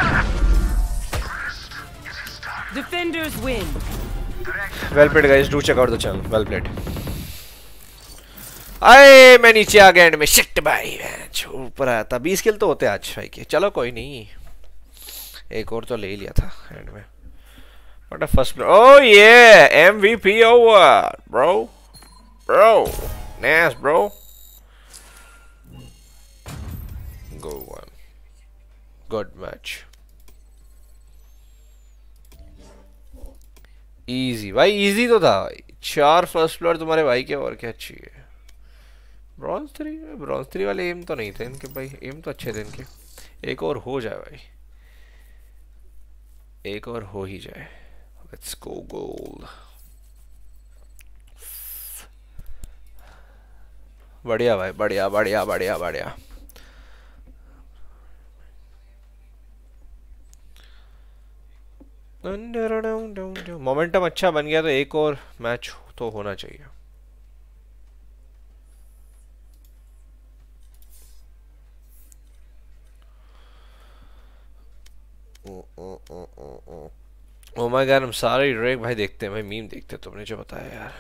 Defenders win. Well played guys do check out the channel well played आए मैं नीचे आ गया एंड में। शिट भाई मैं ऊपर आया था। 20 किल तो होते आज भाई के। चलो कोई नहीं। एक और तो ले ही लिया था एंड में। अ फ़र्स्ट ओह ये MVP over bro bro nice bro go one good match easy भाई इजी तो था, भाई। चार फ़र्स्ट फ्लोर तुम्हारे भाई के और क्या चाहिए? ब्रॉन्ज थ्री ब्रॉन्ज थ्री वाले एम तो नहीं थे इनके भाई। एम तो अच्छे थे इनके। एक और हो जाए भाई। एक और हो ही जाए। लेट्स गो गोल बढ़िया भाई, बढ़िया बढ़िया बढ़िया बढ़िया। मोमेंटम अच्छा बन गया तो एक और मैच तो होना चाहिए। ओ माय गॉड हम सारे ड्रेक भाई देखते हैं भाई मीम देखते हैं तुमने जो बताया यार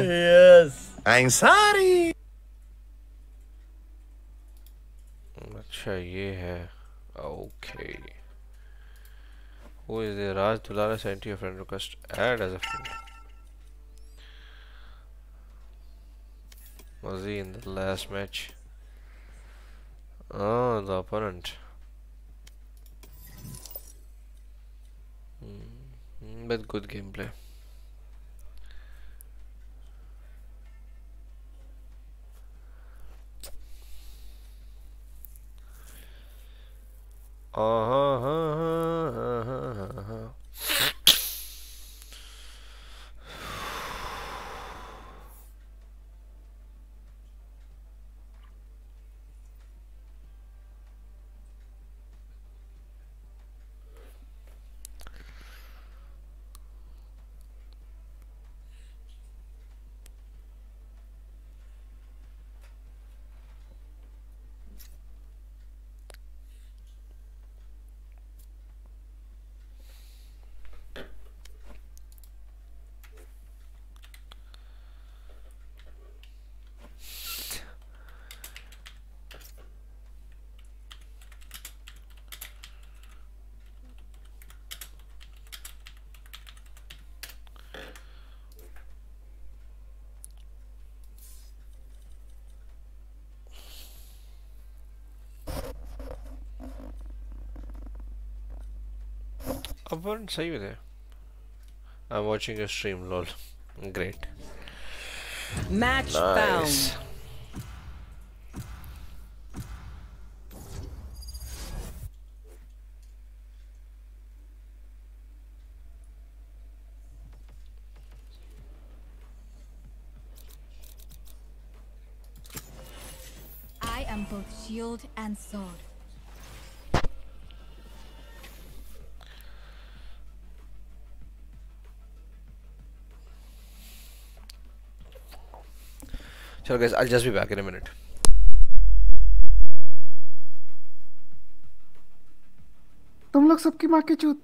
yes. I'm sorry. अच्छा ये है okay Who is there? Raj Dulara sent you a friend request. Add as. Was he in the last match? Oh, the opponent. Mm, but good gameplay. Uh-huh. Abhorrence, are you there? I'm watching a stream, lol. Great. Match nice. found. I am both shield and sword. So guys, I'll just be back in a minute. तुम लोग सबकी माँ के चूत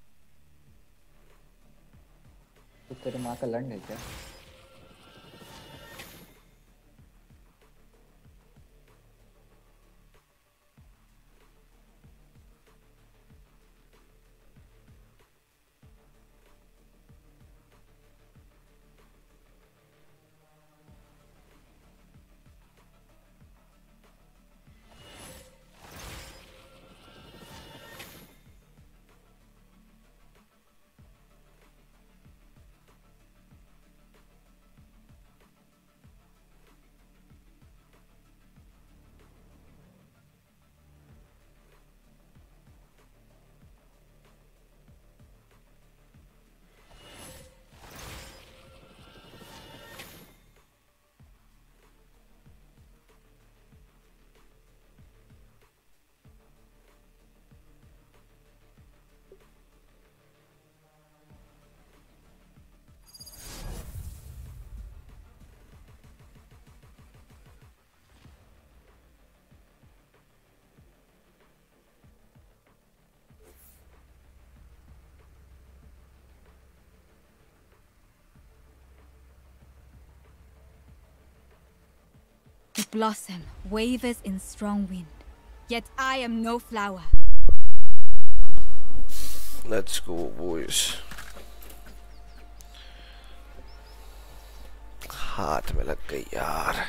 तो तेरे माँ का लंड है क्या The blossom wavers in strong wind, yet I am no flower. Let's go, boys. हाथ में लग गई यार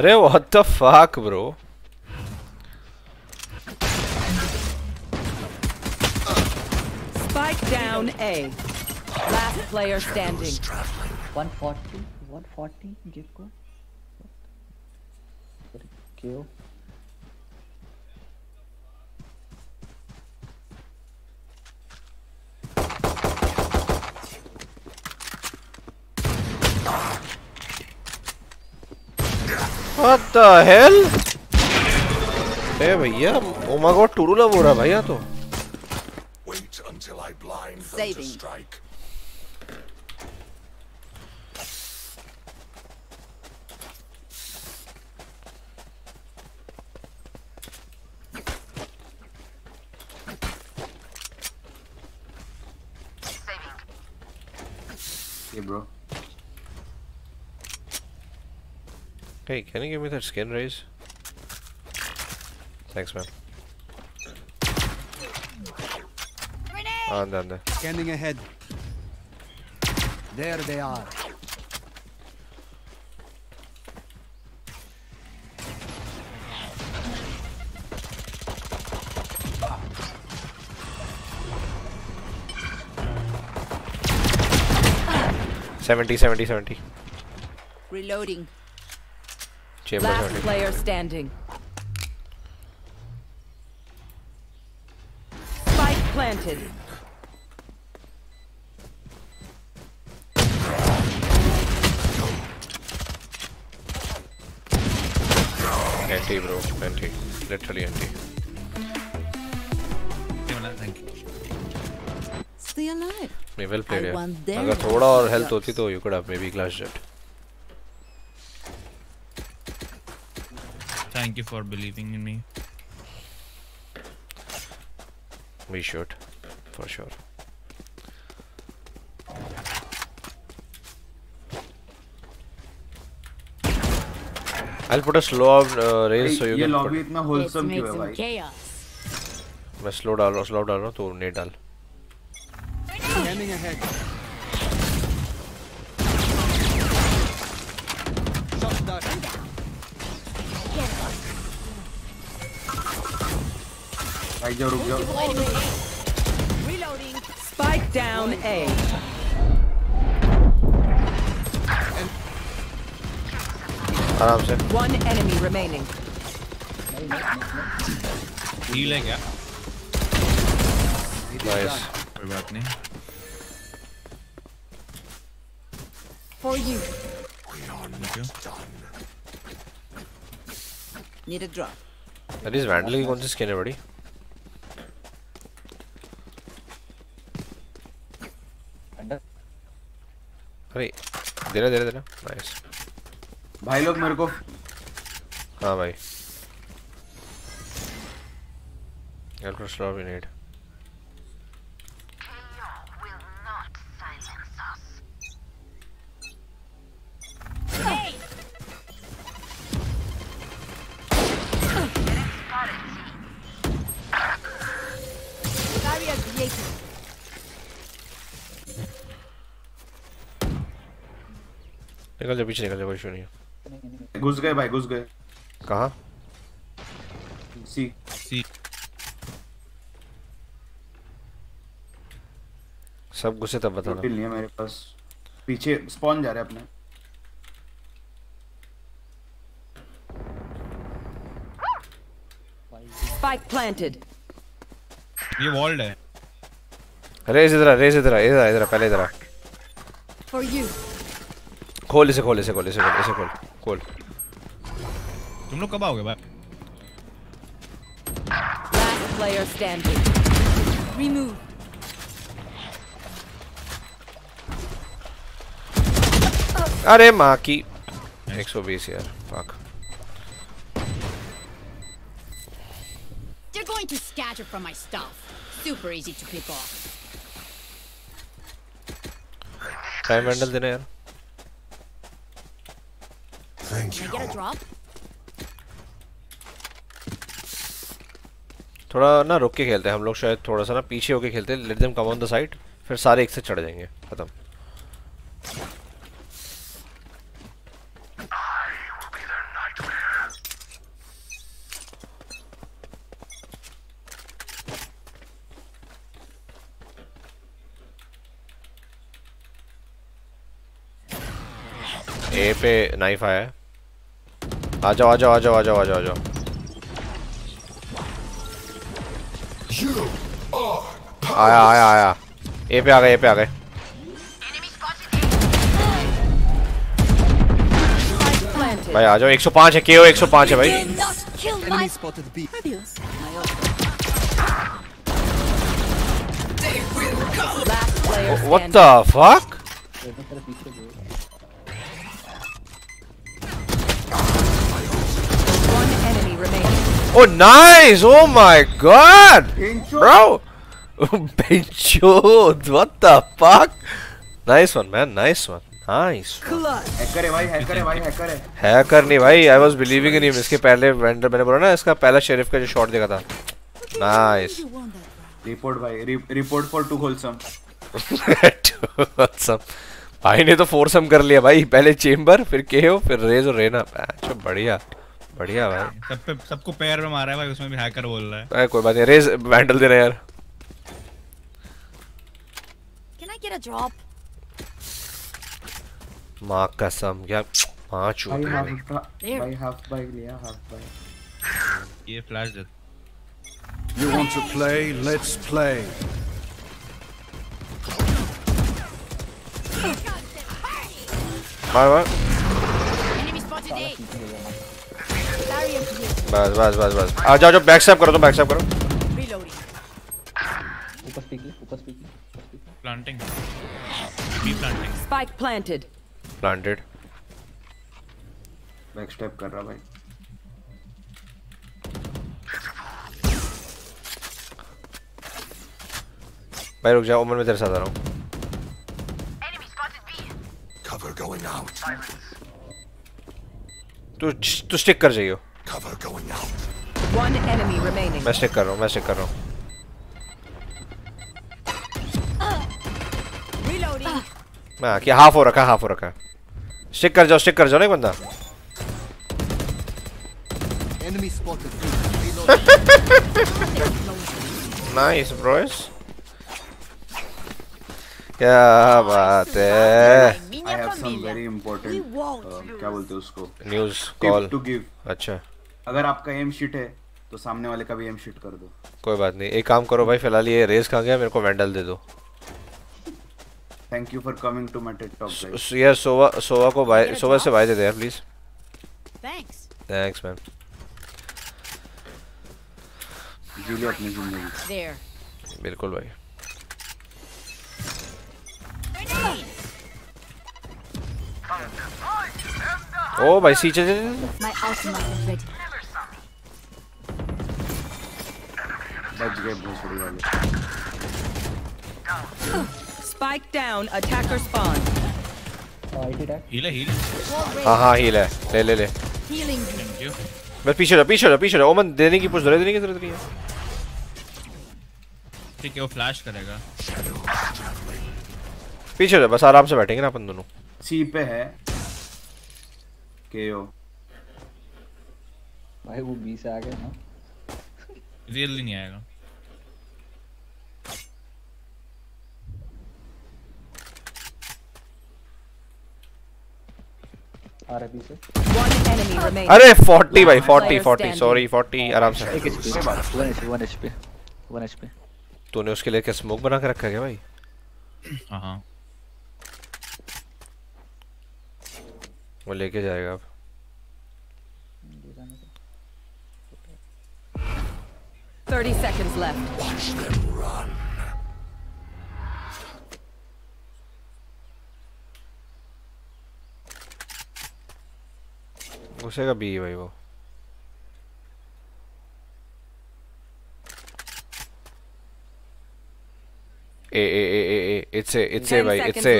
अरे what the fuck bro Spike down A. Last player standing. 140 140 give को क्यों What the hell? ए भैया oh my god true love हो रहा है भैया तो Wait until I blind them to Saving. strike. Hey, can you give me that skin raise? Thanks, man. Ah, done, done. Scanning ahead. There they are. Seventy, seventy, seventy. Reloading. Chamber Last seventy. player standing. Spike planted. Anti, bro. Anti. Literally anti. Thank you. Stay alive. नहीं well played I यार want their अगर थोड़ा और health health होती तो you could have maybe clashed it Thank you for believing in me. We should, for sure. I'll put a slow out uh, raise so you ये can lobby put. इतना wholesome क्यों है भाई chaos. मैं slow डाल रहा हूँ slow डाल रहा हूँ तू नेट डाल जाओ रुक जाओ Reloading. Spike down A. आराम से One enemy remaining. Heal है क्या? नाइस कोई बात नहीं. For you. Thank you. Need a drop. अरे इस वैंडल की कौन सी स्किन है बड़ी अरे दे रहा दे रहा दे रहा नाइस भाई लोग मेरे को हाँ भाई slow we need. Hey! निकल जा पीछे निकल जा कोई इशू नहीं है घुस गए भाई घुस गए कहाँ सी सी सब घुसे तब बताना रोटी नहीं है मेरे पास पीछे स्पॉन जा रहे अपने Spike planted. ये वॉल्ड है. रेस इधर आ, रेस इधर आ, इधर आ, इधर आ, पहले इधर आ। For you. खोल इसे खोल इसे खोल इसे खोल इसे खोल खोल तुम लोग कब आओगे भाई? Last player standing. Remove. अरे माँ की 120 यार fuck They're going to scatter from my stuff. Super easy to pick off. Time vandal देना यार Thank Can I get a drop? थोड़ा ना रुक के खेलते हैं हम लोग शायद थोड़ा सा ना पीछे होके खेलते हैं। Let them come on the side फिर सारे एक से चढ़ जाएँगे। खत्म। ए पे नाइफ आया है। आ जाओ आ जाओ आ जाओ आ जाओ आ जाओ आ जाओ आया आया। आया ए पे आ गए ए पे आ गए। भाई आ जाओ 105 है केओ 105 है भाई। Enemy spotted B. Oh nice! Oh my god! Bro! Bencho! What the fuck? Nice one man, nice one. Nice. Hacker है भाई हैकर है भाई हैकर है हैकर नहीं भाई I was believing in him इसके पहले वेंडर मैंने बोला ना इसका पहला शेरिफ का जो शॉट देखा था नाइस रिपोर्ट भाई report for too wholesome Awesome. भाई ने तो फोरसम कर लिया भाई पहले चेंबर फिर केओ फिर रेज और रेना अच्छा बढ़िया बढ़िया भाई सब पे सबको पैर में मारा है भाई उसमें भी हैकर बोल रहा है. अरे कोई बात नहीं रेज वैंडल देना यार Can I get a drop? माँ कसम क्या माँ भाई चूत हाफ़ भाई हाफ़ बाइक लिया हाफ़ बाइक ये फ्लैश दे. You want to play? Let's play. मार मार Enemy spotted A. बस बस बस बस। आ जाओ जाओ बैक स्टेप करो तो बैक स्टेप करो। ऊपर स्पीक ऊपर spike planting B planting spike planted planted back step कर रहा भाई। भाई रुक जाओ उमर मैं तेरे साथ आ रहा हूँ। Cover going out. तू तू स्टिक कर जाइयो। Cover going out. One enemy remaining. मैं स्टिक कर रहा हूँ मैं स्टिक कर रहा हूँ Reloading. हाँ क्या हाफ़ हो रखा हाफ़ हो रखा स्टिक कर जाओ स्टिक कर जाओ ना एक बंदा Enemy spotted B. Nice bros क्या बात है I have some very important uh, क्या बोलते हैं उसको news Tip call to give. अच्छा अगर आपका एम शीट है तो सामने वाले का भी एम शीट कर दो। कोई बात नहीं एक काम करो भाई फ़िलहाल ये रेस कहाँ गया? मेरे को वैंडल दे दो। Thank you for coming to my TED talk guys यार सोवा सोवा को बाय सोवा से बाय दे दे यार please Thanks. Thanks ma'am ji अपनी ज़िंदगी There. बिल्कुल भाई। ओ भाई सी चल बच गए भोसड़ी वाले Spike down. Attacker spawn. Heal है हील हाँ। हाँ हील है। ले ले ले। Healing. थैंक यू बस पीछे रहो पीछे रहो पीछे रहो। ओमन देने की पूछ रहे देने की ज़रूरत नहीं है। ठीक है वो फ्लैश करेगा। पीछे रहो बस आराम से बैठेंगे ना अपन दोनों। सी पे है। केओ भाई वो बी से आ गए ना। रियल नहीं आएगा। से. अरे 40 भाई 40 40 सॉरी 40 आराम से। एचपी एचपी एचपी तूने उसके लिए क्या स्मोक बना के रखा है क्या भाई? हाँ हाँ। वो लेके जाएगा अब। Thirty seconds left. Watch them run. घुसेगा बी भाई वो A A A A A it's A it's A भाई इट्स ए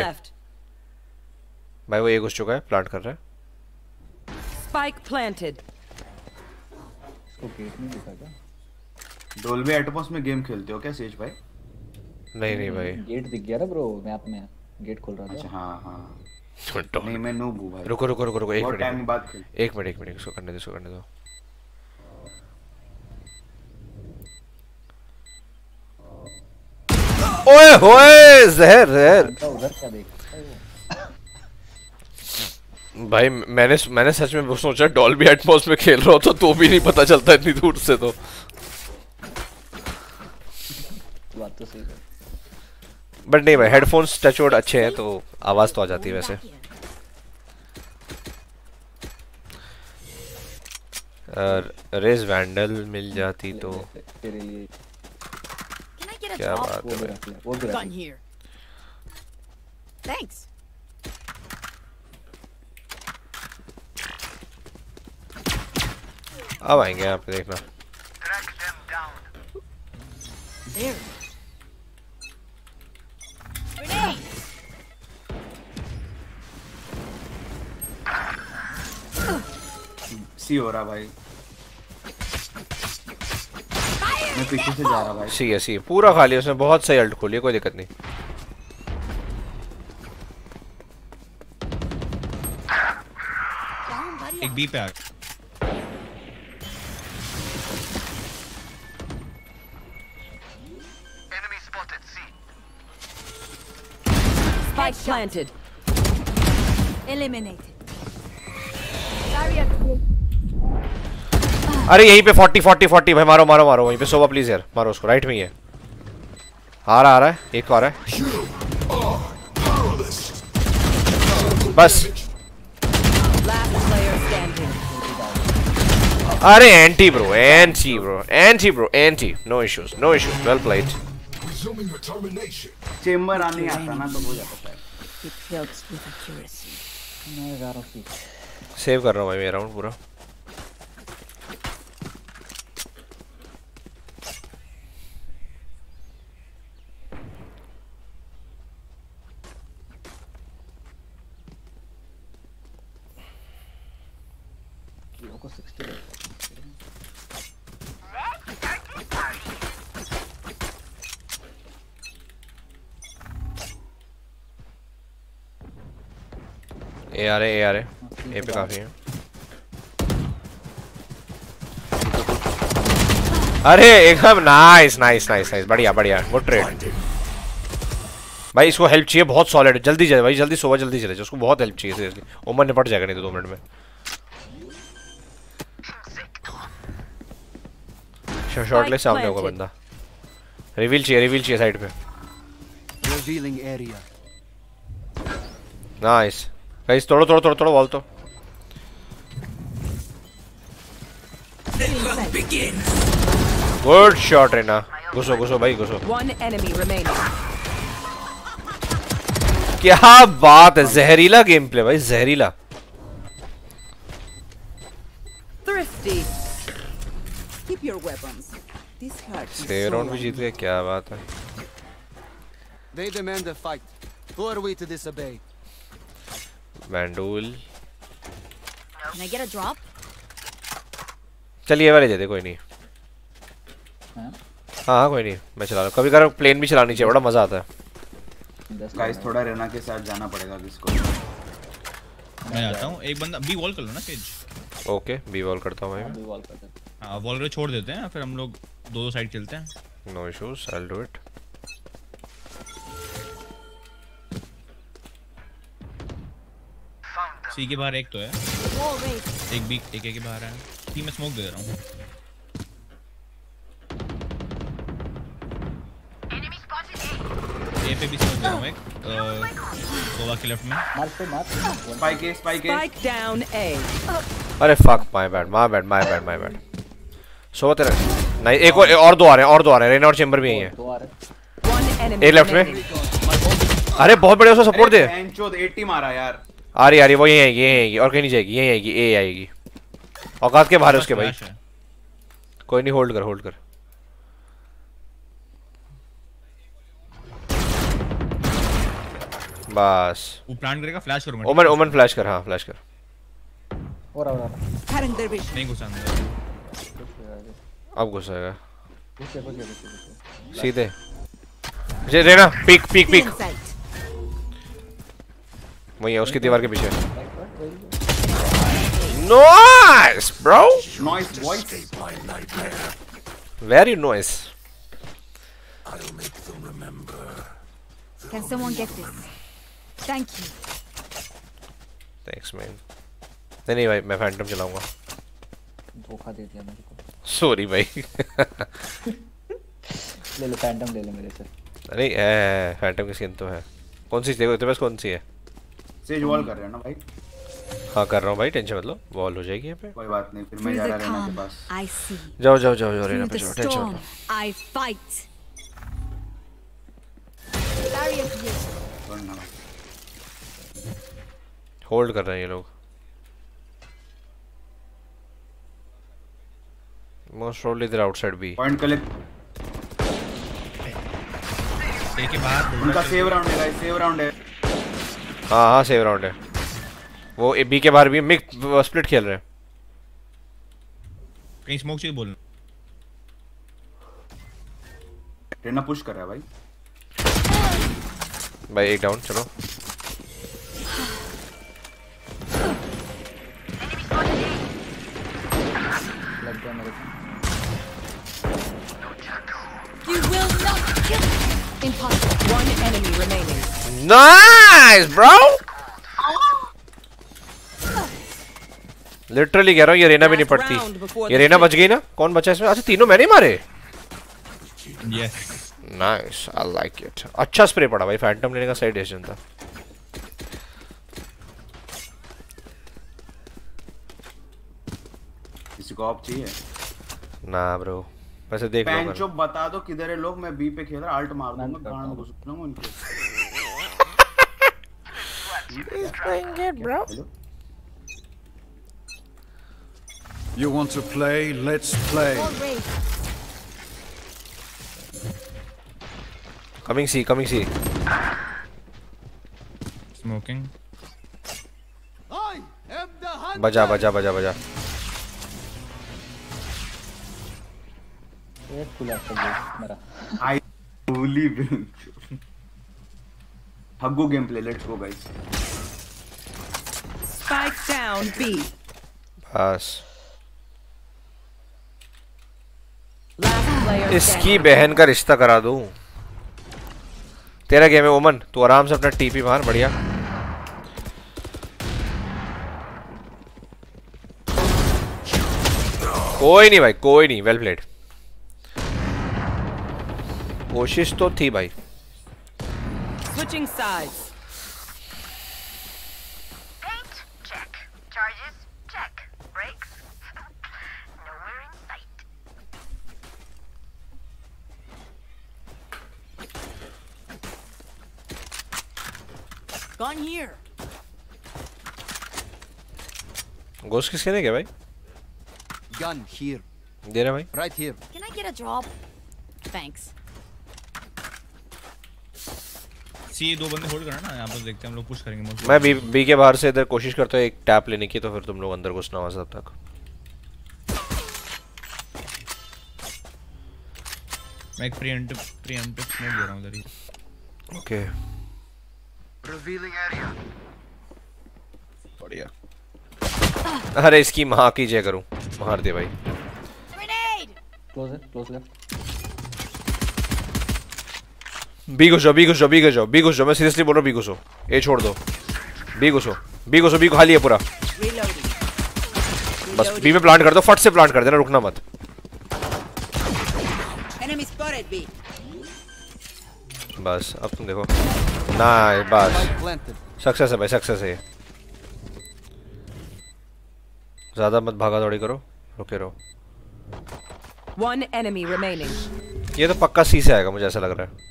भाई वो एक घुस चुका है प्लांट कर रहा है। Planted. इसको गेट नहीं दिखा क्या? डोल्बी एटमॉस में गेम खेलते हो क्या सेज भाई? नहीं नहीं भाई। गेट दिख गया ना ब्रो मैप में। गेट खोल रहा अच्छा था हाँ हाँ। Don't- नहीं मैं नूब हूँ भाई। रुको रुको रुको रुको एक मिनट खेल। एक मिनट एक मिनट इसको करने दो इसको करने दो। ओए होए जहर जहर। भाई मैंने मैंने सच में वो सोचा डॉल्बी एटमॉस में खेल रहा होता तो भी नहीं पता चलता इतनी दूर से तो। बात तो सही है। बट नहीं भाई हेडफोन्स टच वुड अच्छे हैं तो आवाज़ तो आ जाती है वैसे। रेज वैंडल मिल जाती तो क्या बात है. Thanks. अब आएँगे यहाँ पे देखना। सी हो रहा भाई मैं पीछे से जा रहा भाई सी है सी है। पूरा खाली है, उसने बहुत सही अल्ट खोली है कोई दिक्कत नहीं एक बी पे आ Spike planted. Eliminated. अरे यहीं पे 40 40 40 भाई मारो मारो मारो। वहीं पे सोवा प्लीज़ यार। मारो उसको। राइट में ही है। आ रहा आ रहा है। एक और है। बस. अरे entry bro entry bro entry bro entry no issues no issues well played. Chamber आने आता ना तो हो जाता है. मैं रहा हूँ। सेव कर रहा हूँ भाई मेरा राउंड पूरा। ए आ रहे ए आ रहे ए पे काफ़ी है। अरे एकदम नाइस नाइस नाइस नाइस बढ़िया बढ़िया। गुड ट्रेड भाई इसको हेल्प चाहिए बहुत सॉलिड जल्दी जाए भाई जल्दी सुबह जल्दी चले। जाए उसको बहुत हेल्प चाहिए सीरियसली उमर निपट जाएगा नहीं तो दो मिनट में। शॉर्ट ले सामने होगा बंदा। रिवील चाहिए रिवील चाहिए साइड पे। Revealing area. नाइस गाइस थोड़ा थोड़ा थोड़ा थोड़ा वॉल तो। गुड शॉट है ना घुसो घुसो भाई घुसो। क्या बात है जहरीला गेम प्ले भाई जहरीला। राउंड जीत गए क्या बात है। They demand a fight. Who are we to disobey? मैंडूल? चलिए ये वाले दे दे कोई नहीं। हाँ। हाँ कोई नहीं मैं चला रहा हूँ। कभी कभी प्लेन भी चलानी चाहिए बड़ा मज़ा आता है। गाइस थोड़ा रेना के साथ जाना पड़ेगा किसको। मैं आता हूँ। एक बंदा बी वॉल कर लो ना केज ओके बी वॉल करता हूँ मैं। बी वॉल कर दे हाँ। वॉल छोड़ देते हैं फिर हम लोग दो दो साइड खेलते हैं। No issues I will do it C के बाहर एक तो है। Wall raised. एक बी एक एक के बाहर है। सी में स्मोक दे रहा हूँ। ए पे भी स्मोक दे रहा हूँ एक। सोवा के लेफ़्ट में। मार पे मार स्पाइक है स्पाइक है Spike down A. अरे fuck my bad my bad my bad my bad सो तेरा। नहीं एक और और दो आ रहे हैं और दो आ रहे हैं। रेना और चेंबर भी यही है। दो आ रहे एक लेफ़्ट में अरे बहुत बढ़िया उसको सपोर्ट दे। एंचोद 80 मारा यार। आ रही आ रही वो यही आएगी यही आएगी और कहीं नहीं जाएगी यही आएगी ए आएगी। औकात के बाहर उसके भाई। कोई नहीं होल्ड कर होल्ड कर। बस। वो प्लान करेगा फ्लैश करूँगा ओमन ओमन फ्लैश कर हाँ फ्लैश कर। और और और। Cutting their vision. नहीं घुसा अंदर अब घुसेगा। सीधे। जे रेना पीक पीक पीक. वही है उसकी दीवार के पीछे। Nice bro. Very nice I'll make them remember. Can someone get this? Thank you. Thanks man नहीं नहीं भाई मैं फैंटम चलाऊँगा। धोखा दे दिया मेरे को। सॉरी भाई। ले ले फैंटम ले ले मेरे से। नहीं है फैंटम की स्किन तो है। कौन सी देखो तेरे पास कौन सी है? सेज वॉल कर रहे हो ना भाई? हाँ कर रहा हूँ भाई टेंशन मत लो वॉल हो जाएगी यहाँ पे। कोई बात नहीं फिर मैं जा रहा के पास। जाओ जाओ जाओ जाओ रेना पे जाओ टेंशन here. छोड़ना होल्ड कर रहे हैं ये लोग। Most probably there outside B point collect उनका सेव राउंड है गाइस सेव राउंड है। हाँ हाँ सेव राउंड है। वो बी के बाहर भी मिक्स स्प्लिट खेल रहे हैं। कहीं स्मोक चाहिए बोलना। रेना पुश कर रहा है भाई। भाई एक डाउन चलो। लग गया मेरे को। You will not. Impossible. One enemy remaining. Nice bro literally कह रहा हूँ ये रेना भी नहीं पड़ती। ये रेना बच गई ना? कौन बचा इसमें? अच्छा तीनों मैंने मारे। Yes nice I like it अच्छा स्प्रे पड़ा भाई फैंटम लेने का सही डिसीज़न था। किसी को ऑफ़ चाहिए? ना ब्रो वैसे देख लो पैंचो बता दो किधर है लोग मैं बी पे खेल रहा अल्ट मार दूँगा गांड में घुस दूँगा उनके hello You want to play? Let's play. Wall raised. Coming C coming C smoking I am the hunter. बजा बजा बजा बजा I fully win. Huggo gameplay, let's go, guys. Spike down इसकी बहन का रिश्ता करा दूँ। तेरा गेम है ओमन तू आराम से अपना टीपी मार बढ़िया कोई नहीं भाई कोई नहीं वेल प्लेड कोशिश तो थी भाई Switching sides. Paint? Check. Charges? Check. Brakes? Nowhere in sight. Gun here. गोश्त किसके ने क्या भाई Gun here. दे रहा भाई Right here. Can I get a drop? Thanks. सी दो बंदे होल्ड करना ना यहाँ पर देखते हैं हम लोग पुश करेंगे मैं बी बी के बाहर से इधर कोशिश करता हूँ एक टैप लेने की तो फिर तुम लोग अंदर घुसना वहाँ से तब तक। मैं एक प्रीएम्प्टिव प्रीएम्प्टिव स्मोक दे रहा हूँ इधर ही। Okay Revealing area. बढ़िया। अरे इसकी माँ की जय करूँ। मार दे भाई। क्लोज है क्लोज लेफ़्ट बी घुसो बी घुसो बी घुसो बी घुसो मैं सीरियसली बोल रहा हूँ बी घुसो ए छोड़ दो बी घुसो बी घुसो बी खाली है पूरा बस बी में प्लांट कर दो फट से प्लांट कर देना रुकना मत. बस अब तुम देखो ना बस सक्सेस है भाई सक्सेस है ज़्यादा मत भागा दौड़ी करो रुके रहो One enemy remaining. ये तो पक्का सी से आएगा मुझे ऐसा लग रहा है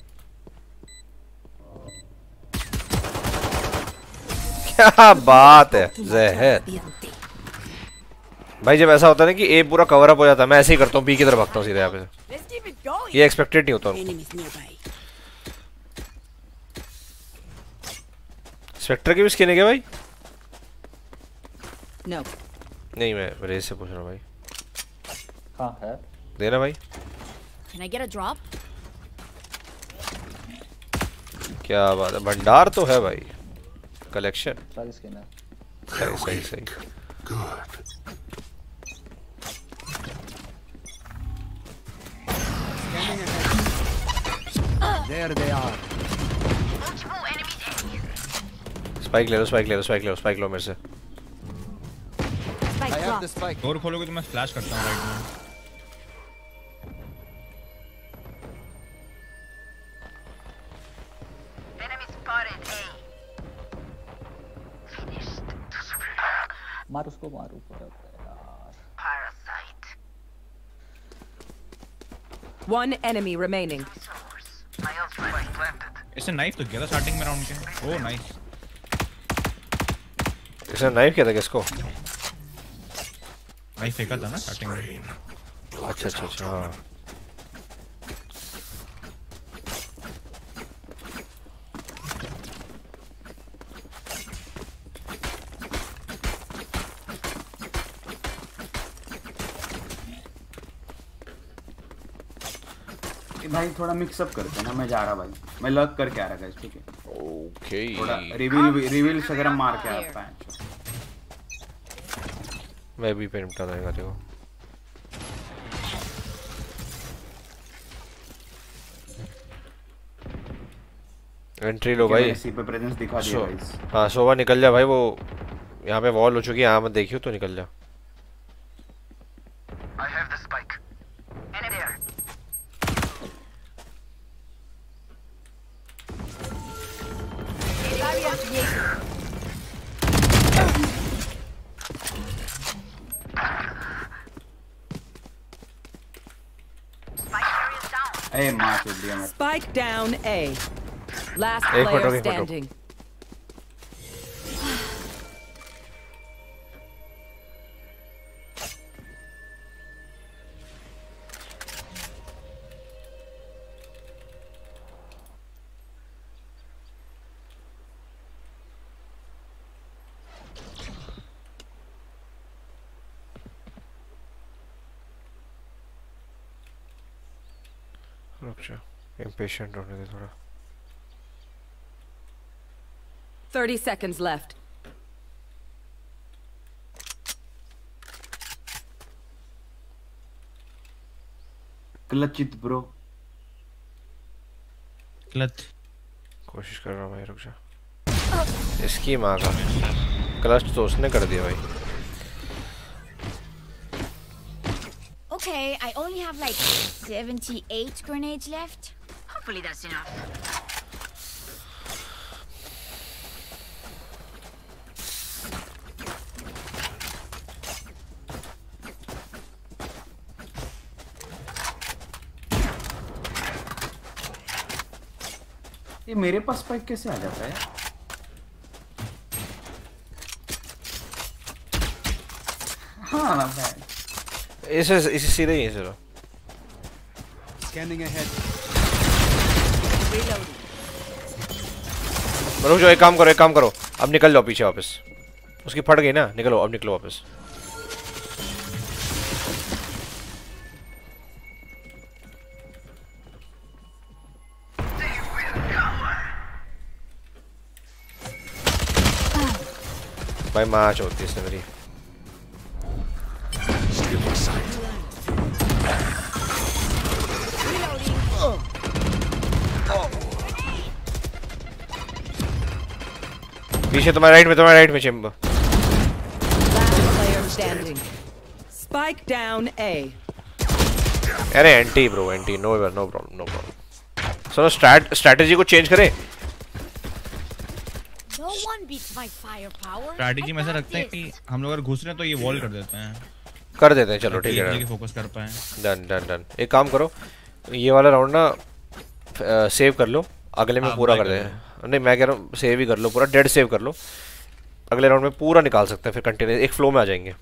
क्या बात है जहर भाई जब ऐसा होता है ना कि ए पूरा कवर अप हो जाता है मैं ऐसे ही करता हूँ बी की तरफ़ भागता हूँ सीधे यहाँ पे. ये एक्सपेक्टेड नहीं होता. स्पेक्टर की भी स्किन है क्या भाई No. नहीं मैं रेस से पूछ रहा हूँ भाई हाँ है देना भाई Can I get a drop? क्या बात है भंडार तो है भाई कलेक्शन सारी स्किन है सही सही सही There they are. Multiple spike ले लो स्पाइक ले लो स्पाइक ले लो स्पाइक लो मेरे से I have the spike. Door खोलोगे तो मैं फ्लैश करता हूँ राइट में Enemy spotted A. मार उसको मार ऊपर यार Parasite. One enemy remaining. My ultimate is planted. इसने नाइफ तो किया था स्टार्टिंग में राउंड के ओह नाइस इसने नाइफ किया था किसको नाइफ फेंका था ना स्टार्टिंग में अच्छा अच्छा अच्छा भाई थोड़ा मिक्सअप करते हैं ना मैं जा रहा भाई। मैं लग करके आ रहा गाइस ठीक है? ओके थोड़ा रिवील रिवील से अगर मार के आता है मैं भी पेन बता देगा देखो। एंट्री लो भाई। मैं इसी पे presence दिखा दिया सो- guys। हाँ शोभा निकल जा भाई वो यहाँ पे वॉल हो चुकी है यहाँ मत देखियो तो निकल जा। Spike down A. Last player standing. Patient होने दे थोड़ा। 30 seconds left. क्लचित ब्रो। क्लच। कोशिश कर रहा हूँ भाई रुक जा। इसकी मार क्लच तो उसने कर दिया भाई। Okay I only have like 78 grenade left Hopefully that's enough. ये मेरे पास पाइप कैसे आ जाता है? हाँ इसे इसे सीधे ही है रुक जाओ, एक काम करो, एक काम करो। अब निकल जाओ पीछे वापस। उसकी फट गई ना? निकलो, अब निकलो वापस। भाई होती है इसने मेरी। पीछे तुम्हारे राइट में तुम्हारे राइट में standing. Spike down A. अरे entry bro entry no no problem no problem सुनो स्ट्रैट स्ट्रैटेजी को चेंज करें। No one beats my firepower. Strategy में ऐसा रखते हैं कि हम लोग अगर घुस रहे हैं तो ये वॉल कर देते हैं। कर देते हैं चलो ठीक है। फोकस कर पाए। डन डन डन एक काम करो ये वाला राउंड ना सेव कर लो। अगले में हाँ, पूरा कर कर दे। नहीं मैं कह रहा हूँ सेव ही कर लो पूरा डेड सेव कर लो अगले राउंड में पूरा निकाल सकते हैं फिर कंटिन्यू एक फ्लो में आ जाएँगे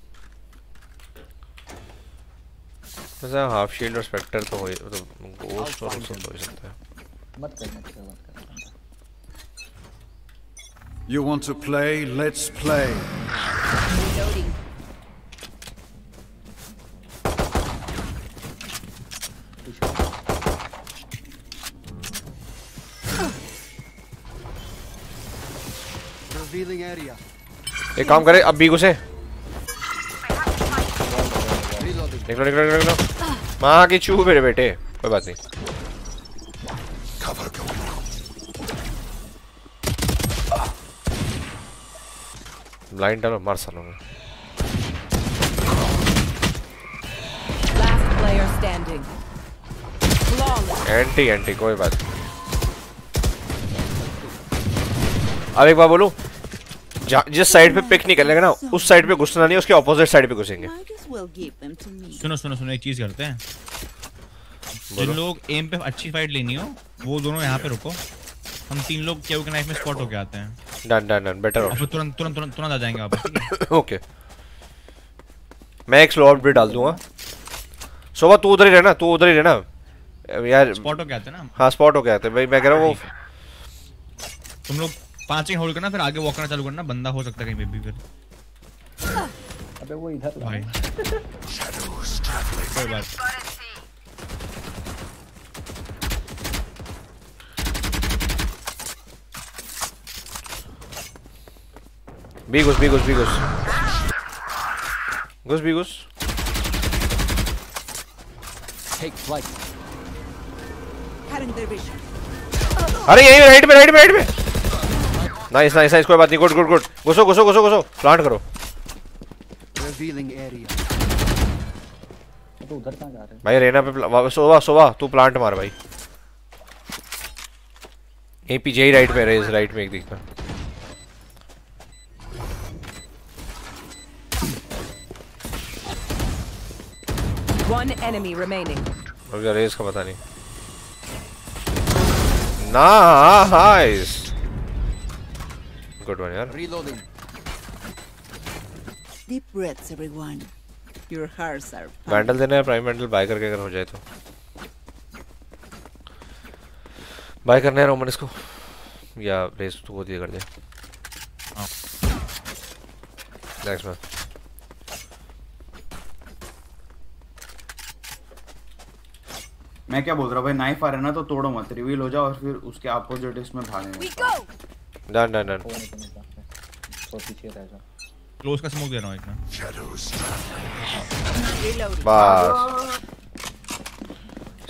वैसे हाफ़ शील्ड और स्पेक्टर तो हो तो गोस्ट और सब हो सकता है मत कर मत कर मत कर You want to play? Let's play. Reloading. Revealing area. एक काम करे अब बी घुसे निकलो निकलो निकलो निकलो। माँ की चू मेरे बेटे। कोई बात नहीं. ब्लाइंड डालो मार सालों में. एंटी एंटी कोई बात नहीं। अब एक बार बोलूँ? जिस साइड पे पिक नहीं निकलेगा ना उस साइड पे घुसना नहीं उसके ऑपोजिट साइड पे घुसेंगे। सुनो सुनो सुनो एक चीज़ करते हैं। जिन लोग एम पे अच्छी फाइट लेनी हो वो दोनों यहाँ पे रुको। हम तीन लोग केव के नाइफ में स्पॉट होके आते हैं। डन डन डन बेटर फिर तुरंत तुरंत तुरंत तुरंत आ जाएँगे है? ओके मैं एक स्लो अपडेट डाल दूँगा। शोभा तू उधर ही रहना तू उधर ही रहना। यार स्पॉट होके आते हैं ना हाँ स्पॉट हो गया था भाई मैं कह रहा हूँ वो तुम लोग पाँच ही होल्ड करना फिर आगे वॉक करना चालू करना बंदा हो सकता है कहीं पे भी फिर। अबे वो इधर भाई। कोई बात बी घुस बी घुस बी घुस। घुस बी घुस। Flight. अरे यही राइट में राइट में राइट में नाइस नाइस नाइस कोई बात नहीं. गुड गुड गुड घुसो घुसो घुसो घुसो. प्लांट करो. Revealing area. तो उधर कहाँ जा रहे भाई रेना पे सोवा सोवा. तू प्लांट मार भाई. यहीं पीछे ही राइट में रेज राइट में एक दिखता One enemy remaining. रेस का पता नहीं. नाइस गुड वन यार Reloading. Deep breaths, everyone. Your hearts are Vandal देना है प्राइम वैंडल बाय करके अगर हो जाए तो। बाय करना है रोमन इसको। या रेस तो वो दिया कर दे। नेक्स्ट मैच मैं क्या बोल रहा हूँ भाई? नाइफ आ रहा है ना तो तोड़ो मत। रिवील हो जाओ और फिर उसके अपोजिट इसमें भागेंगे। डन डन डन पीछे रह जा क्लोज का स्मोक दे रहा हूँ एक मैं बस।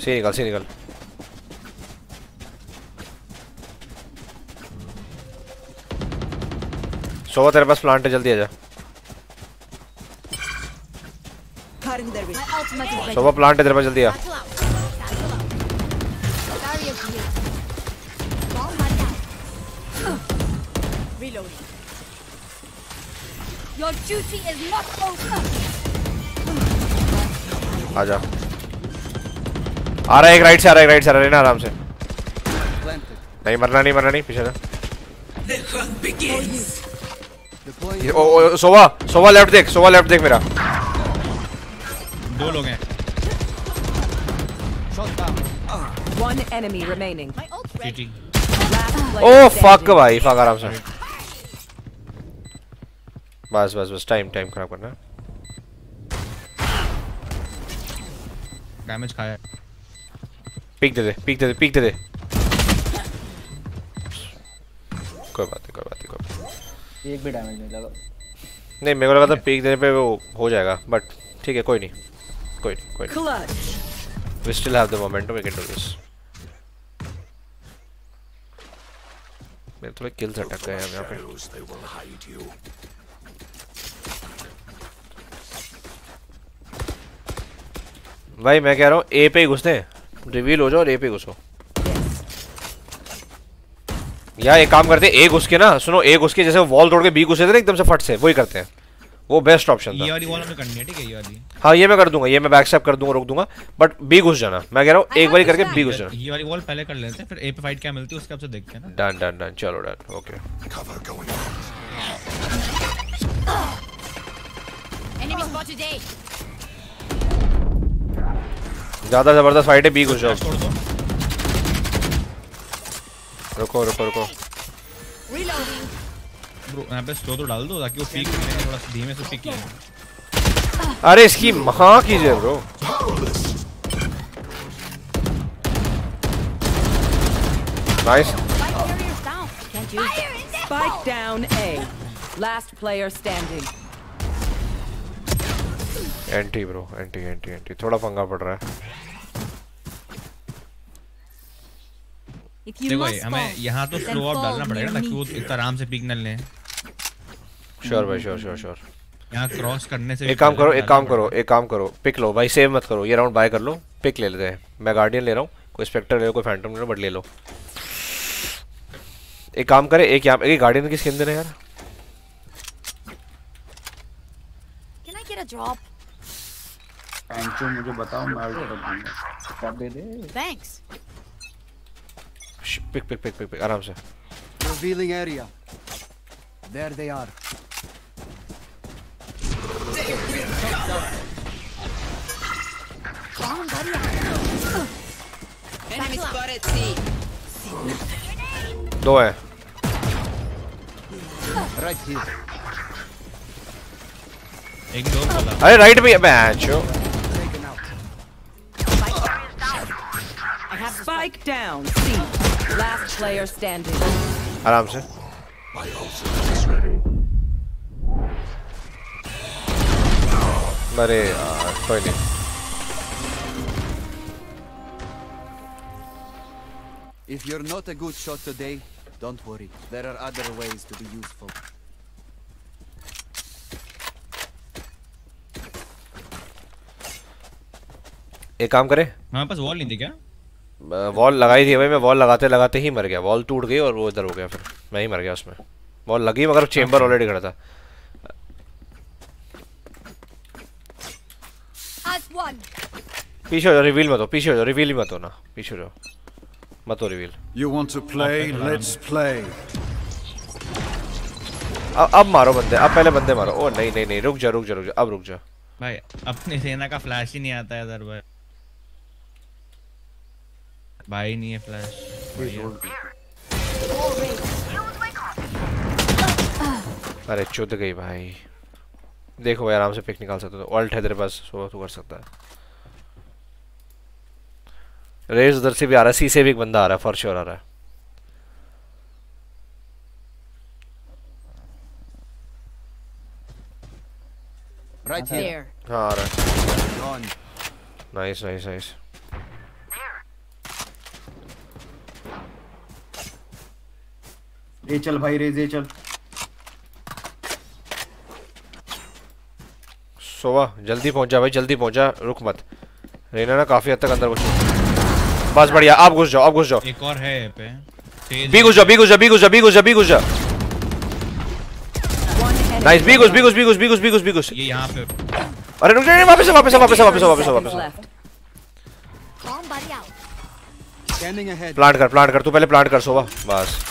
सी निकल सी निकल। सोवा तेरे पास प्लांट है जल्दी आ जा। सोवा प्लांट है तेरे पास जल्दी आ। Reloading. Your duty is not over. आ जा। आ रहा है एक राइट से आ रहा है एक राइट से आ रहा है लेना आराम से। नहीं मरना नहीं मरना नहीं पीछे ओ, सोवा सोवा लेफ़्ट देख सोवा लेफ़्ट देख मेरा। दो लोग हैं। One enemy remaining. GT oh fuck भाई फक आराम से बस बस बस टाइम टाइम खराब करना डैमेज खाया पीक दे दे पीक दे दे पीक दे दे कोई बात नहीं कोई बात नहीं कोई एक भी डैमेज नहीं लगा। नहीं मेरे को लगा था पीक देने पे वो हो जाएगा बट ठीक है कोई नहीं। कोई नहीं कोई नहीं। We still have the momentum we can do this. मेरे थोड़े किल्स अटक गए हैं यहाँ पे. भाई मैं कह रहा हूँ ए पे ही घुसते रिवील हो जाओ और ए पे घुसो। यार एक काम करते हैं ए घुस के ना सुनो ए घुस के जैसे वॉल तोड़ के बी घुसे थे ना एकदम से फट से वही करते हैं। वो बेस्ट ऑप्शन ये था वाली वॉल हमें करनी है ठीक है ये वाली। हाँ ये मैं कर दूँगा ये मैं बैक स्टेप कर दूँगा रोक दूँगा बट बी घुस जाना। मैं कह रहा हूँ एक बारी करके बी घुस जाना। ये वाली वॉल पहले कर लेते हैं फिर ए पे फाइट क्या मिलती है उसके बाद से देखते हैं ना। डन डन डन चलो डन ओके ज़्यादा ज़बरदस्त फाइट है बी घुस जाओ। रुको रुको रुको. ब्रो यहाँ पे स्लो तो डाल दो ताकि वो पीक थोड़ा सा धीमे से पीक किए अरे इसकी महा कीजिए bro nice. Spike down A. Last player standing. Entry bro entry entry entry थोड़ा पंगा पड़ रहा है देखो हमें यहाँ तो स्लो ऑफ़ डालना पड़ेगा ताकि वो इतना आराम से पीक न लें श्योर भाई श्योर श्योर श्योर यहाँ क्रॉस करने से एक काम करो एक काम करो एक काम करो पिक लो भाई सेव मत करो ये राउंड बाय कर लो पिक ले लेते हैं। मैं गार्डियन ले रहा हूँ कोई स्पेक्टर ले लो कोई फैंटम ले लो बट ले लो। एक काम करे एक यहाँ एक गार्डियन की स्किन देना यार। Can I get a drop? पैंचो मुझे बताओ मैं दे दे। Thanks. Pick pick pick pick pick आराम से। Revealing area. There they are. Down, buddy. Enemy spotted C. दो हैं Right here. एक दो बोला अरे राइट में मैचो Spike down. C. Last player standing. आराम से My ultimate is ready. अरे यार कोई नहीं। If you're not a good shot today, don't worry. There are other ways to be useful. एक काम करे। हमारे पास वॉल नहीं थी क्या? वॉल लगाई थी भाई मैं वॉल लगाते लगाते ही मर गया। वॉल टूट गई और वो इधर हो गया फिर। मैं ही मर गया उसमें। वॉल लगी मगर चेंबर ऑलरेडी खड़ा था As one. पीछे हो जाओ रिवील मत हो पीछे हो जाओ रिवील मत हो ना पीछे हो जाओ मत हो reveal You want to play? Let's play. अब अब मारो बंदे अब पहले बंदे मारो ओ नहीं नहीं नहीं रुक जा रुक जा रुक जा अब रुक जा भाई अपनी सेना का फ्लैश ही नहीं आता है इधर भाई भाई नहीं है फ्लैश अरे चुद गई भाई देखो भाई आराम से पिक निकाल सकते हो। ऑल्ट है तेरे पास सो तू कर सकता है। रेज उधर से भी आ रहा है सी से भी एक बंदा आ रहा है फॉर श्योर आ रहा है। Right here. हाँ आ रहा है। Gone. नाइस नाइस नाइस रे चल भाई रे जे चल। सोवा जल्दी पहुँचा भाई जल्दी पहुँचा रुक मत। रेना ना काफ़ी हद तक अंदर घुस बस बढ़िया आप घुस जाओ आप घुस जाओ। एक और है पे। बी घुस जाओ बी घुस जाओ बी घुस जाओ बी घुस जाओ बी घुस जाओ। नाइस बी घुस बी घुस बी घुस बी घुस बी घुस बी घुस। ये यहाँ पे। अरे रुक जाइए वापस वापस वापस वापस वापस वापस left. Calm buddy out. Scanning plant कर प्लांट कर तू पहले प्लांट कर सोवा। बस।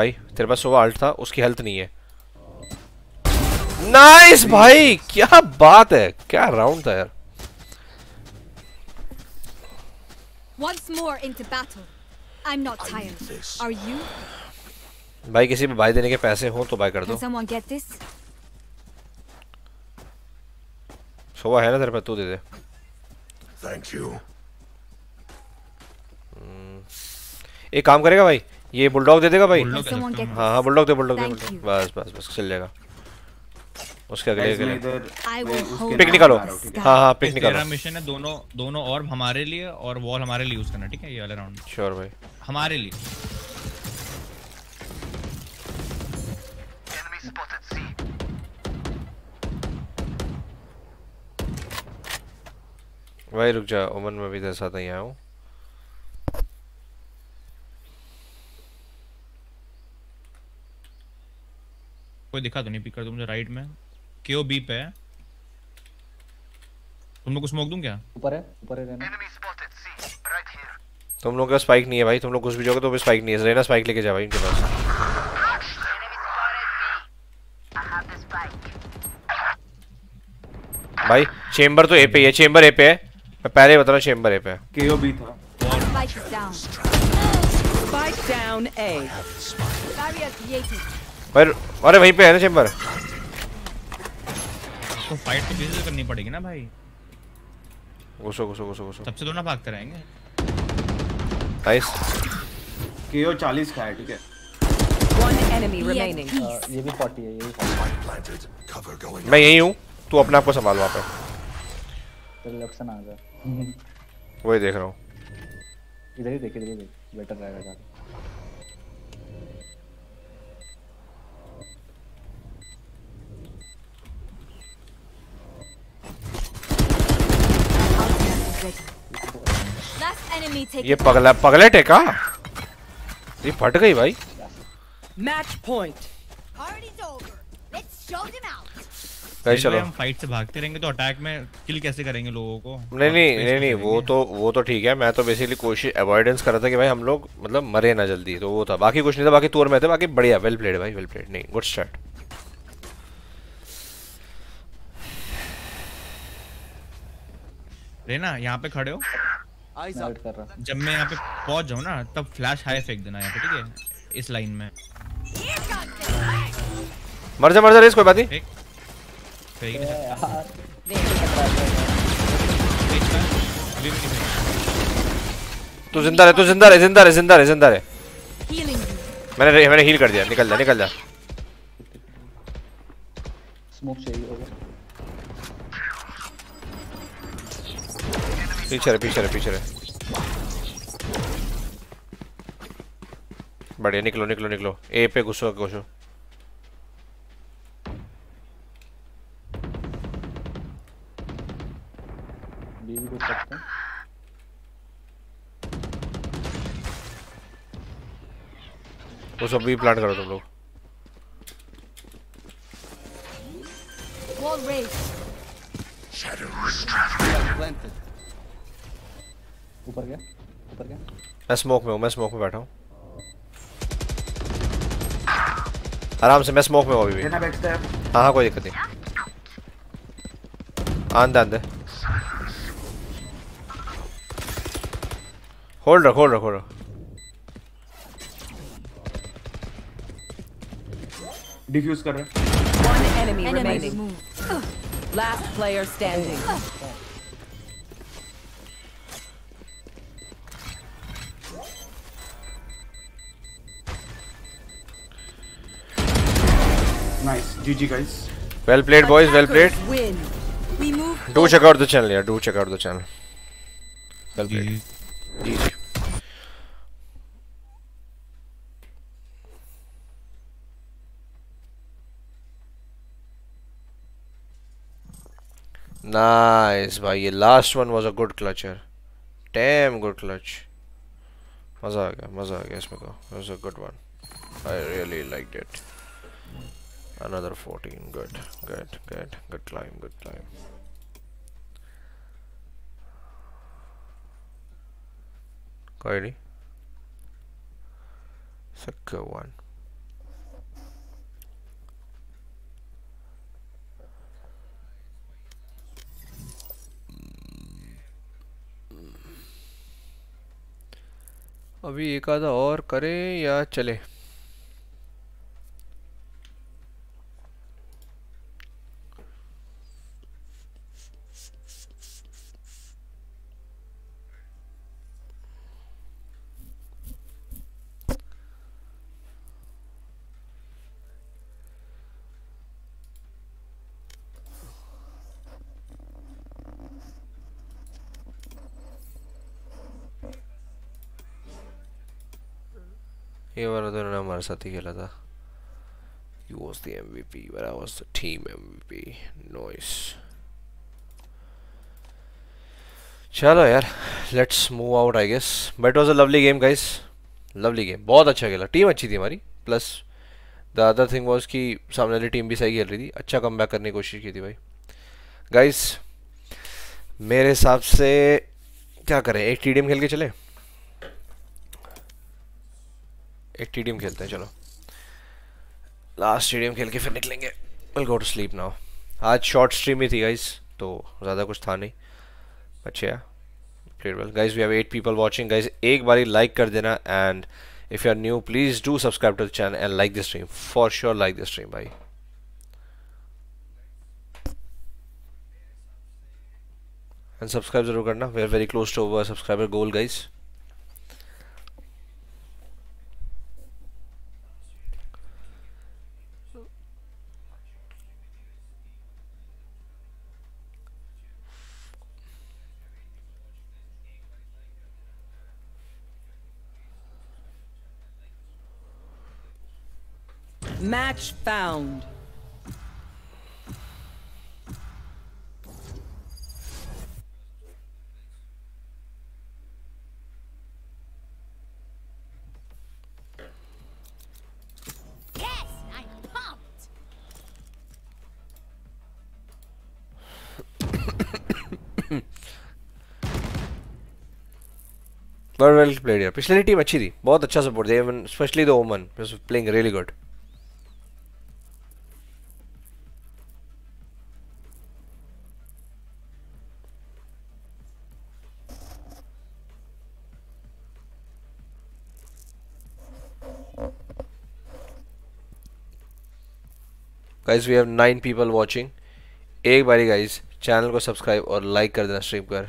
भाई तेरे पास सोवा अल्ट था उसकी हेल्थ नहीं है नाइस भाई क्या बात है क्या राउंड था यार Once more into battle. I'm not tired. Are you? भाई किसी पे भाई देने के पैसे हो तो भाई कर दो? सोवा है ना तेरे पे तू दे दे you. एक काम करेगा भाई ये बुलडॉग दे देगा भाई? हूँ। हाँ हाँ बुलडॉग दे बुलडॉग दे. बस बस बस चल जाएगा उसके अगले अगले। पिक निकालो। हूँ, है? हाँ हाँ पिक निकालो। तेरा मिशन है दोनों दोनों और हमारे लिए और वॉल हमारे लिए यूज़ करना ठीक है? ये वाला राउंड श्योर भाई। हमारे लिए. भाई रुक जा ओमन में भी तेरे साथ नहीं आया हूँ। कोई दिखा तो नहीं पिक कर दो मुझे राइट में। केओ बी पे। है तुम लोग को स्मोक दूँ क्या? ऊपर है ऊपर है रहना. तुम लोगों का स्पाइक नहीं है भाई तुम लोग घुस भी जाओगे तो भी स्पाइक नहीं है। रेना स्पाइक लेके जा भाई इनके पास. भाई चेंबर तो ए पे है चेंबर ए पे है। मैं पहले बता रहा हूँ चेंबर ए पे है। केओ भी था। Spike is down. भाई अरे वहीं पे है ना चेंबर तो फाइट तो किसी से करनी पड़ेगी ना भाई। घुसो घुसो घुसो घुसो। सबसे तो ना भागते रहेंगे। नाइस केओ 40 का है ठीक है। One enemy remaining. अ, ये भी 40 है ये भी 40 Spike planted. Cover going मैं यही हूँ तू अपने आप को संभाल वहाँ पे। तेरे से ना आ जा वही देख रहा हूँ। इधर ही देख इधर ही देख बेटर रहेगा। ज़्यादा Last enemy taken. ये पगला पगलेट है का ये फट गई भाई। Them out. भाई चलो। हम फाइट से भागते रहेंगे तो अटैक में किल कैसे करेंगे लोगों को? नहीं नहीं नहीं नहीं वो तो वो तो ठीक है। मैं तो बेसिकली कोशिश अवॉइडेंस कर रहा था कि भाई हम लोग मतलब मरे ना जल्दी। तो वो था। बाकी कुछ नहीं था। बाकी तोर में थे। बाकी बढ़िया। वेल प्लेड भाई वेल प्लेड नहीं गुड स्टार्ट रेना यहाँ पे खड़े हो। जब मैं यहाँ पे पहुँच जाऊँ ना तब फ्लैश हाई फेंक देना यहाँ पे ठीक है? इस लाइन में। मर जा मर जा रेस कोई बात नहीं। फेंक फेंक नहीं सकता। यार। फेंक का, अभी भी नहीं तू ज़िंदा रहे तू ज़िंदा रहे ज़िंदा रहे ज़िंदा रहे ज़िंदा रहे। मैंने मैंने हील कर दिया निकल जा निकल जा। स्मोक चाहिए होगा। पीछे रहे पीछे रहे पीछे रहे। बढ़िया निकलो निकलो निकलो। ए पे घुसो घुसो। बी वो सब भी प्लान करो तुम लोग। Wall raised. Shadows traveling. ऊपर गया ऊपर गया। मैं स्मोक में हूँ मैं स्मोक में बैठा हूँ। आराम से मैं स्मोक में हूँ अभी भी। हाँ। हाँ कोई दिक्कत नहीं। आंदे आंदे। होल्ड रख होल्ड रख होल्ड रख। डिफ्यूज कर रहे हैं। One enemy remaining. Last player standing. GG guys. Well played boys, well played. Do check out the channel, yeah, do check out the channel. Well played. GG. Nice, bhai. The last one was a good clutcher. Damn good clutch. Maza aa Yes, maza isme ko. It was a good one. I really liked it. Another 14 good good good good climb good climb कोई नहीं second one अभी एक आधा और करें या चले ये वाला तो इन्होंने हमारे साथ ही खेला था। He was the MVP but I was the team MVP noise चलो यार let's move out I guess but was a lovely game guys lovely game बहुत अच्छा खेला। टीम अच्छी थी हमारी। Plus the other thing was कि सामने वाली टीम भी सही खेल रही थी। अच्छा कम करने की कोशिश की थी भाई। गाइस मेरे हिसाब से क्या करें? एक टीडीएम खेल के चले? एक टी खेलते हैं, चलो। लास्ट स्टेडियम खेल के फिर निकलेंगे। Will go to sleep now आज शॉर्ट स्ट्रीम ही थी गाइस तो ज़्यादा कुछ था नहीं। अच्छा played well guys we have eight people watching guys एक बारी लाइक कर देना and if you are new please do subscribe to the channel and like this stream for sure like this stream भाई एंड सब्सक्राइब ज़रूर करना. We are very close to our subscriber goal guys Match found. Yes, I'm pumped. Well well played यार पिछली team अच्छी थी बहुत अच्छा support दिया even specially the Omen playing really good guys we have nine people watching एक बारी guys channel को सब्सक्राइब और लाइक कर देना स्ट्रीम पर।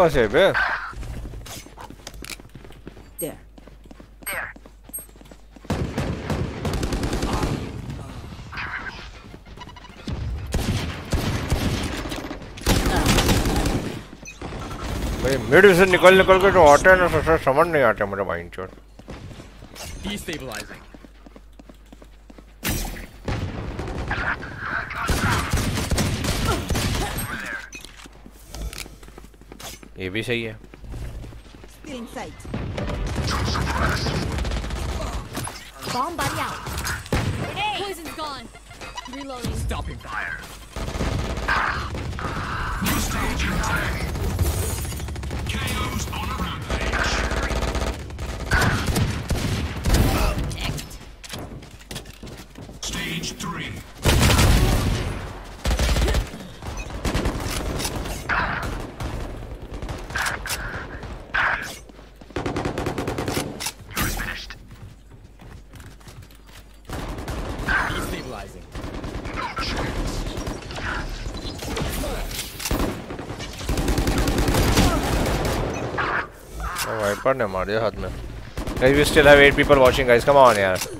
है बे There. भाई मिड से निकल निकल के जो आते हैं ना समझ नहीं आते मेरे माइंड चोट भी सही है Still in sight. Bomb buddy out. Grenade. Poison's gone. Reloading. Stopping fire. New stage in 10. ने मार दिया हाथ में guys we still have eight people watching guys come on यार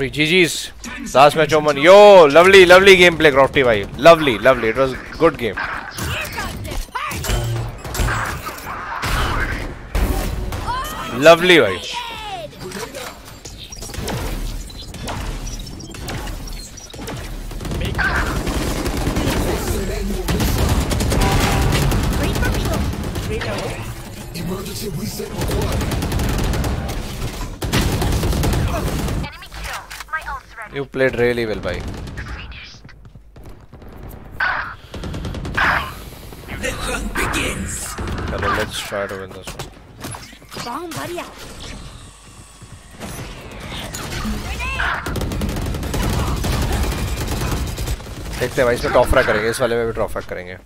क्रॉफ्टी GGs last match Omen yo lovely lovely game play Crofty भाई lovely lovely it was good game lovely भाई played really well, bhai. The hunt begins. Hello, let's try to win this one. Bomb buddy out. देखते हैं भाई इसमें top करेंगे इस वाले में भी टॉप करेंगे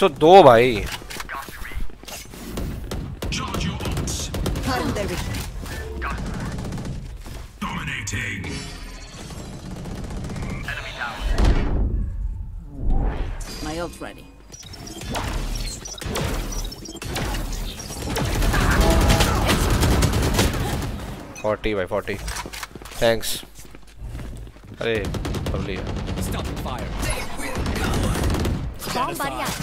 102 भाई ready. Forty by forty. Thanks. Hey, lovely. Stop fire. Bomb buddy out.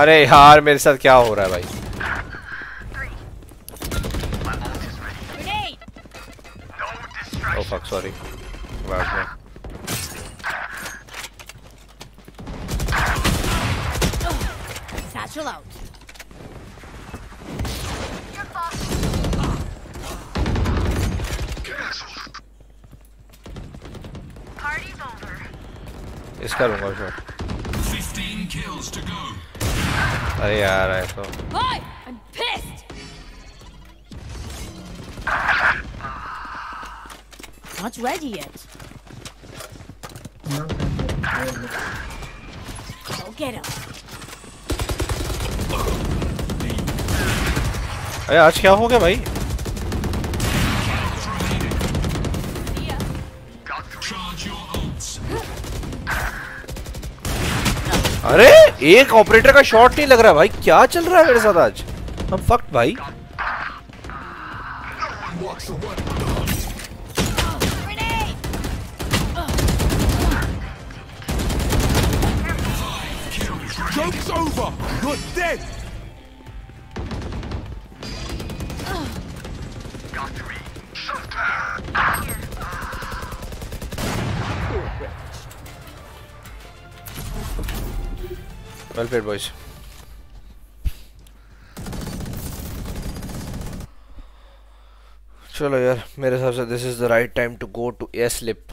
अरे यार मेरे साथ क्या हो रहा है भाई. ओ fuck sorry ready yet. Go get him. अरे आज क्या हो गया भाई. अरे, एक ऑपरेटर का शॉट नहीं लग रहा भाई क्या चल रहा है मेरे साथ आज हम फक्ट भाई You're dead! Well played boys चलो यार, मेरे हिसाब से this is the right time to go to a sleep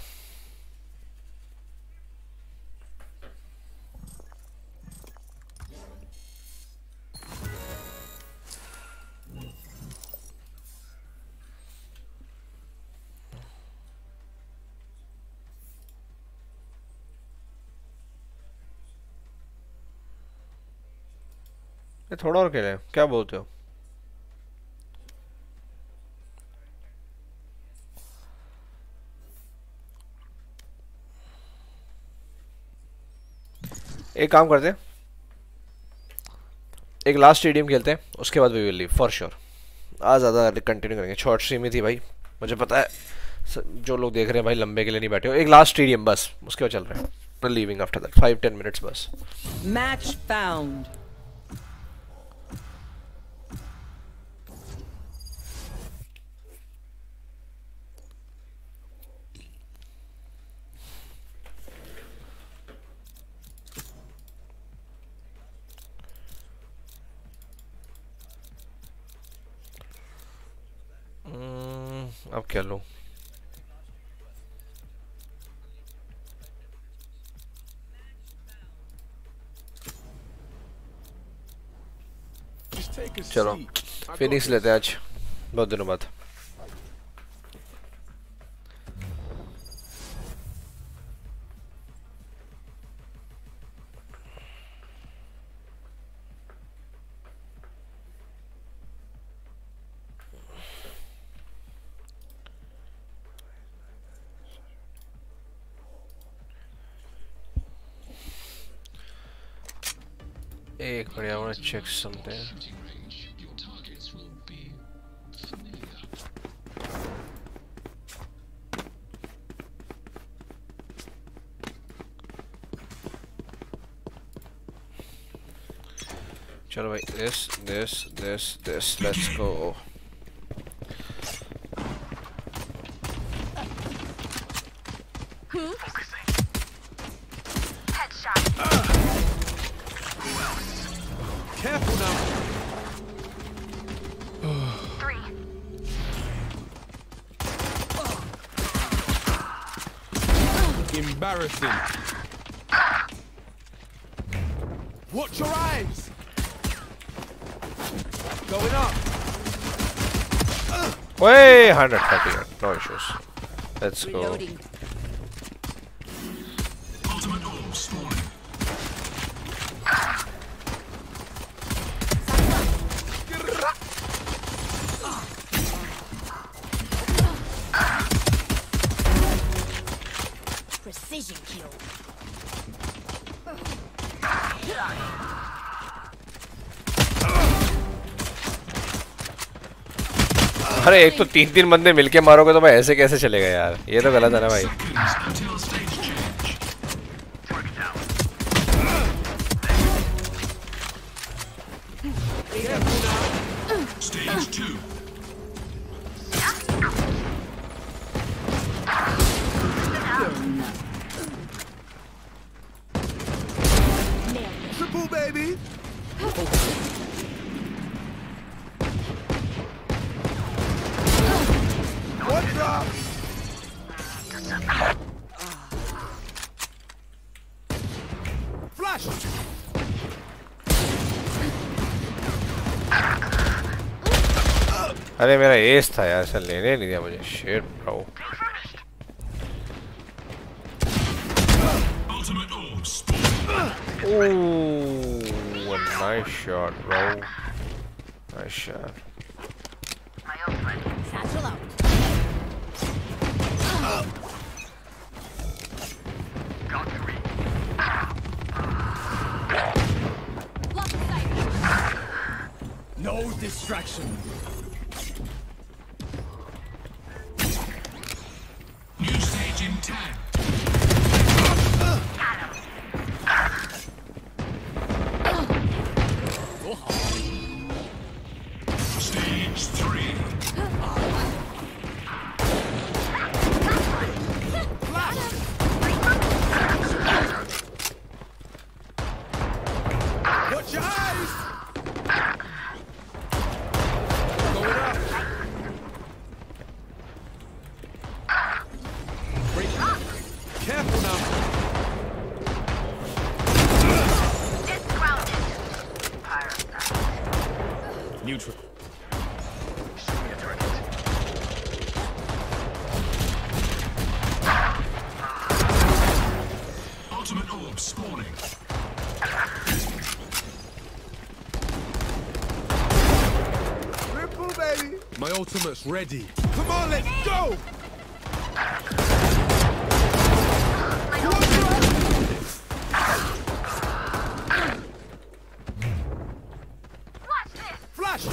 ये थोड़ा और खेलें। क्या बोलते हो? एक काम करते एक लास्ट स्टेडियम खेलते हैं, उसके बाद we will leave for sure आज ज़्यादा कंटिन्यू करेंगे। शॉर्ट स्ट्रीम ही थी भाई, मुझे पता है। जो लोग देख रहे हैं भाई, लंबे के लिए नहीं बैठे हो। एक लास्ट स्टेडियम बस, उसके बाद चल रहे हैं। Leaving after that five ten minutes बस। Match found. हम्म, अब क्या लूँ Just take a चलो seat. I I wanna check something. Try to wait? This, this, this, this. Let's go. Embarrassing. Watch your eyes. Going up. Way 130 no issues let's go Precision kill. अरे, एक तो तीन तीन बंदे मिलके मारोगे तो भाई ऐसे कैसे चलेगा यार ये तो गलत है ना भाई एस था यार सर लेने नहीं दिया मुझे शेट Nautilus ready. Come on, let's go! Flash!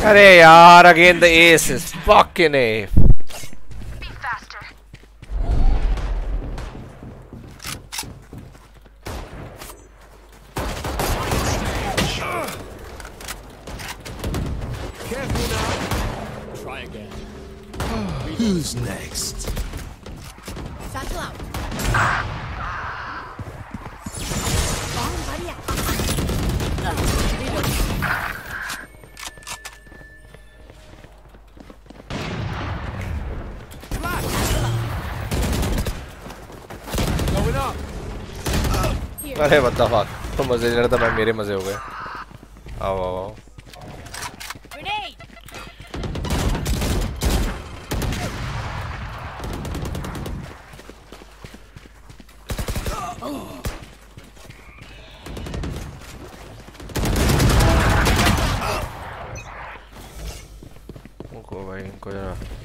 Hey, yaar, again the ace is fucking A. अरे what the fuck? तो मज़े ले रहा था मैं मेरे मज़े हो गए आओ आओ आओ Grenade. इनको भाई इनको जरा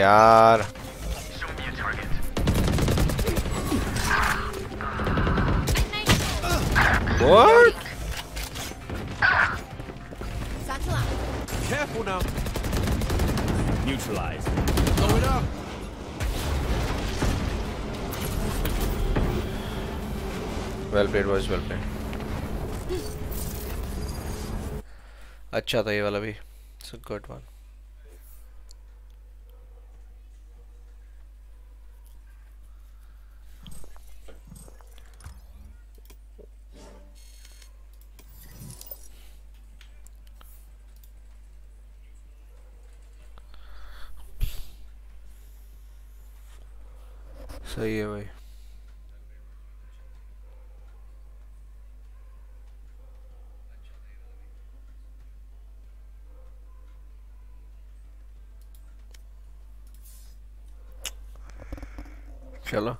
यार Show me a target. what Satchel out. Careful now. Neutralized. Going up. well played boys well played अच्छा था ये वाला भी इट्स अ गुड वन चलो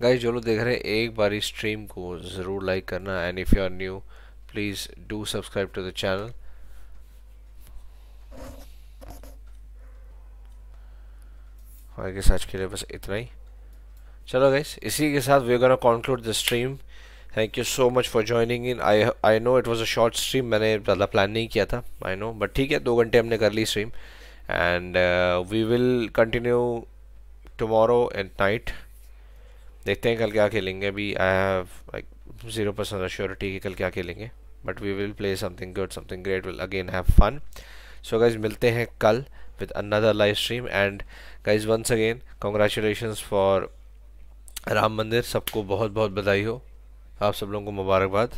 गाइस जो लोग देख रहे हैं, एक बार इस स्ट्रीम को ज़रूर लाइक करना। And if you are new please do subscribe to the channel I guess आज के लिए बस इतना ही। चलो गाइस इसी के साथ we gonna conclude the stream thank you so much for joining in I I know it was a short stream मैंने ज़्यादा प्लान नहीं किया था आई नो बट ठीक है, दो घंटे हमने कर ली stream and we will continue tomorrow at night देखते हैं कल क्या खेलेंगे। अभी I have like zero percent assurity कि कल क्या खेलेंगे। But we will play something good something great will again have fun so guys मिलते हैं कल with another live stream and guys once again congratulation for Ram Mandir सबको बहुत बहुत बधाई हो। आप सब लोगों को मुबारकबाद।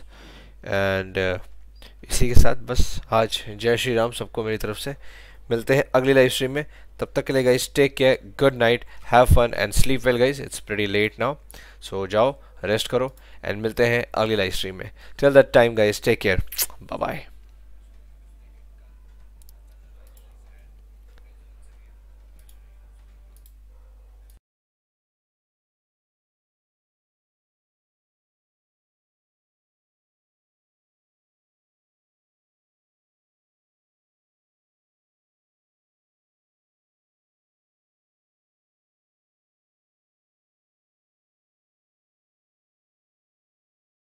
एंड uh, इसी के साथ बस आज जय श्री राम सबको मेरी तरफ़ से। मिलते हैं अगली लाइव स्ट्रीम में। तब तक के लिए guys take care good night have fun and sleep well guys it's very late now सो जाओ रेस्ट करो एंड मिलते हैं अगली लाइव स्ट्रीम में। Till that time guys take care bye bye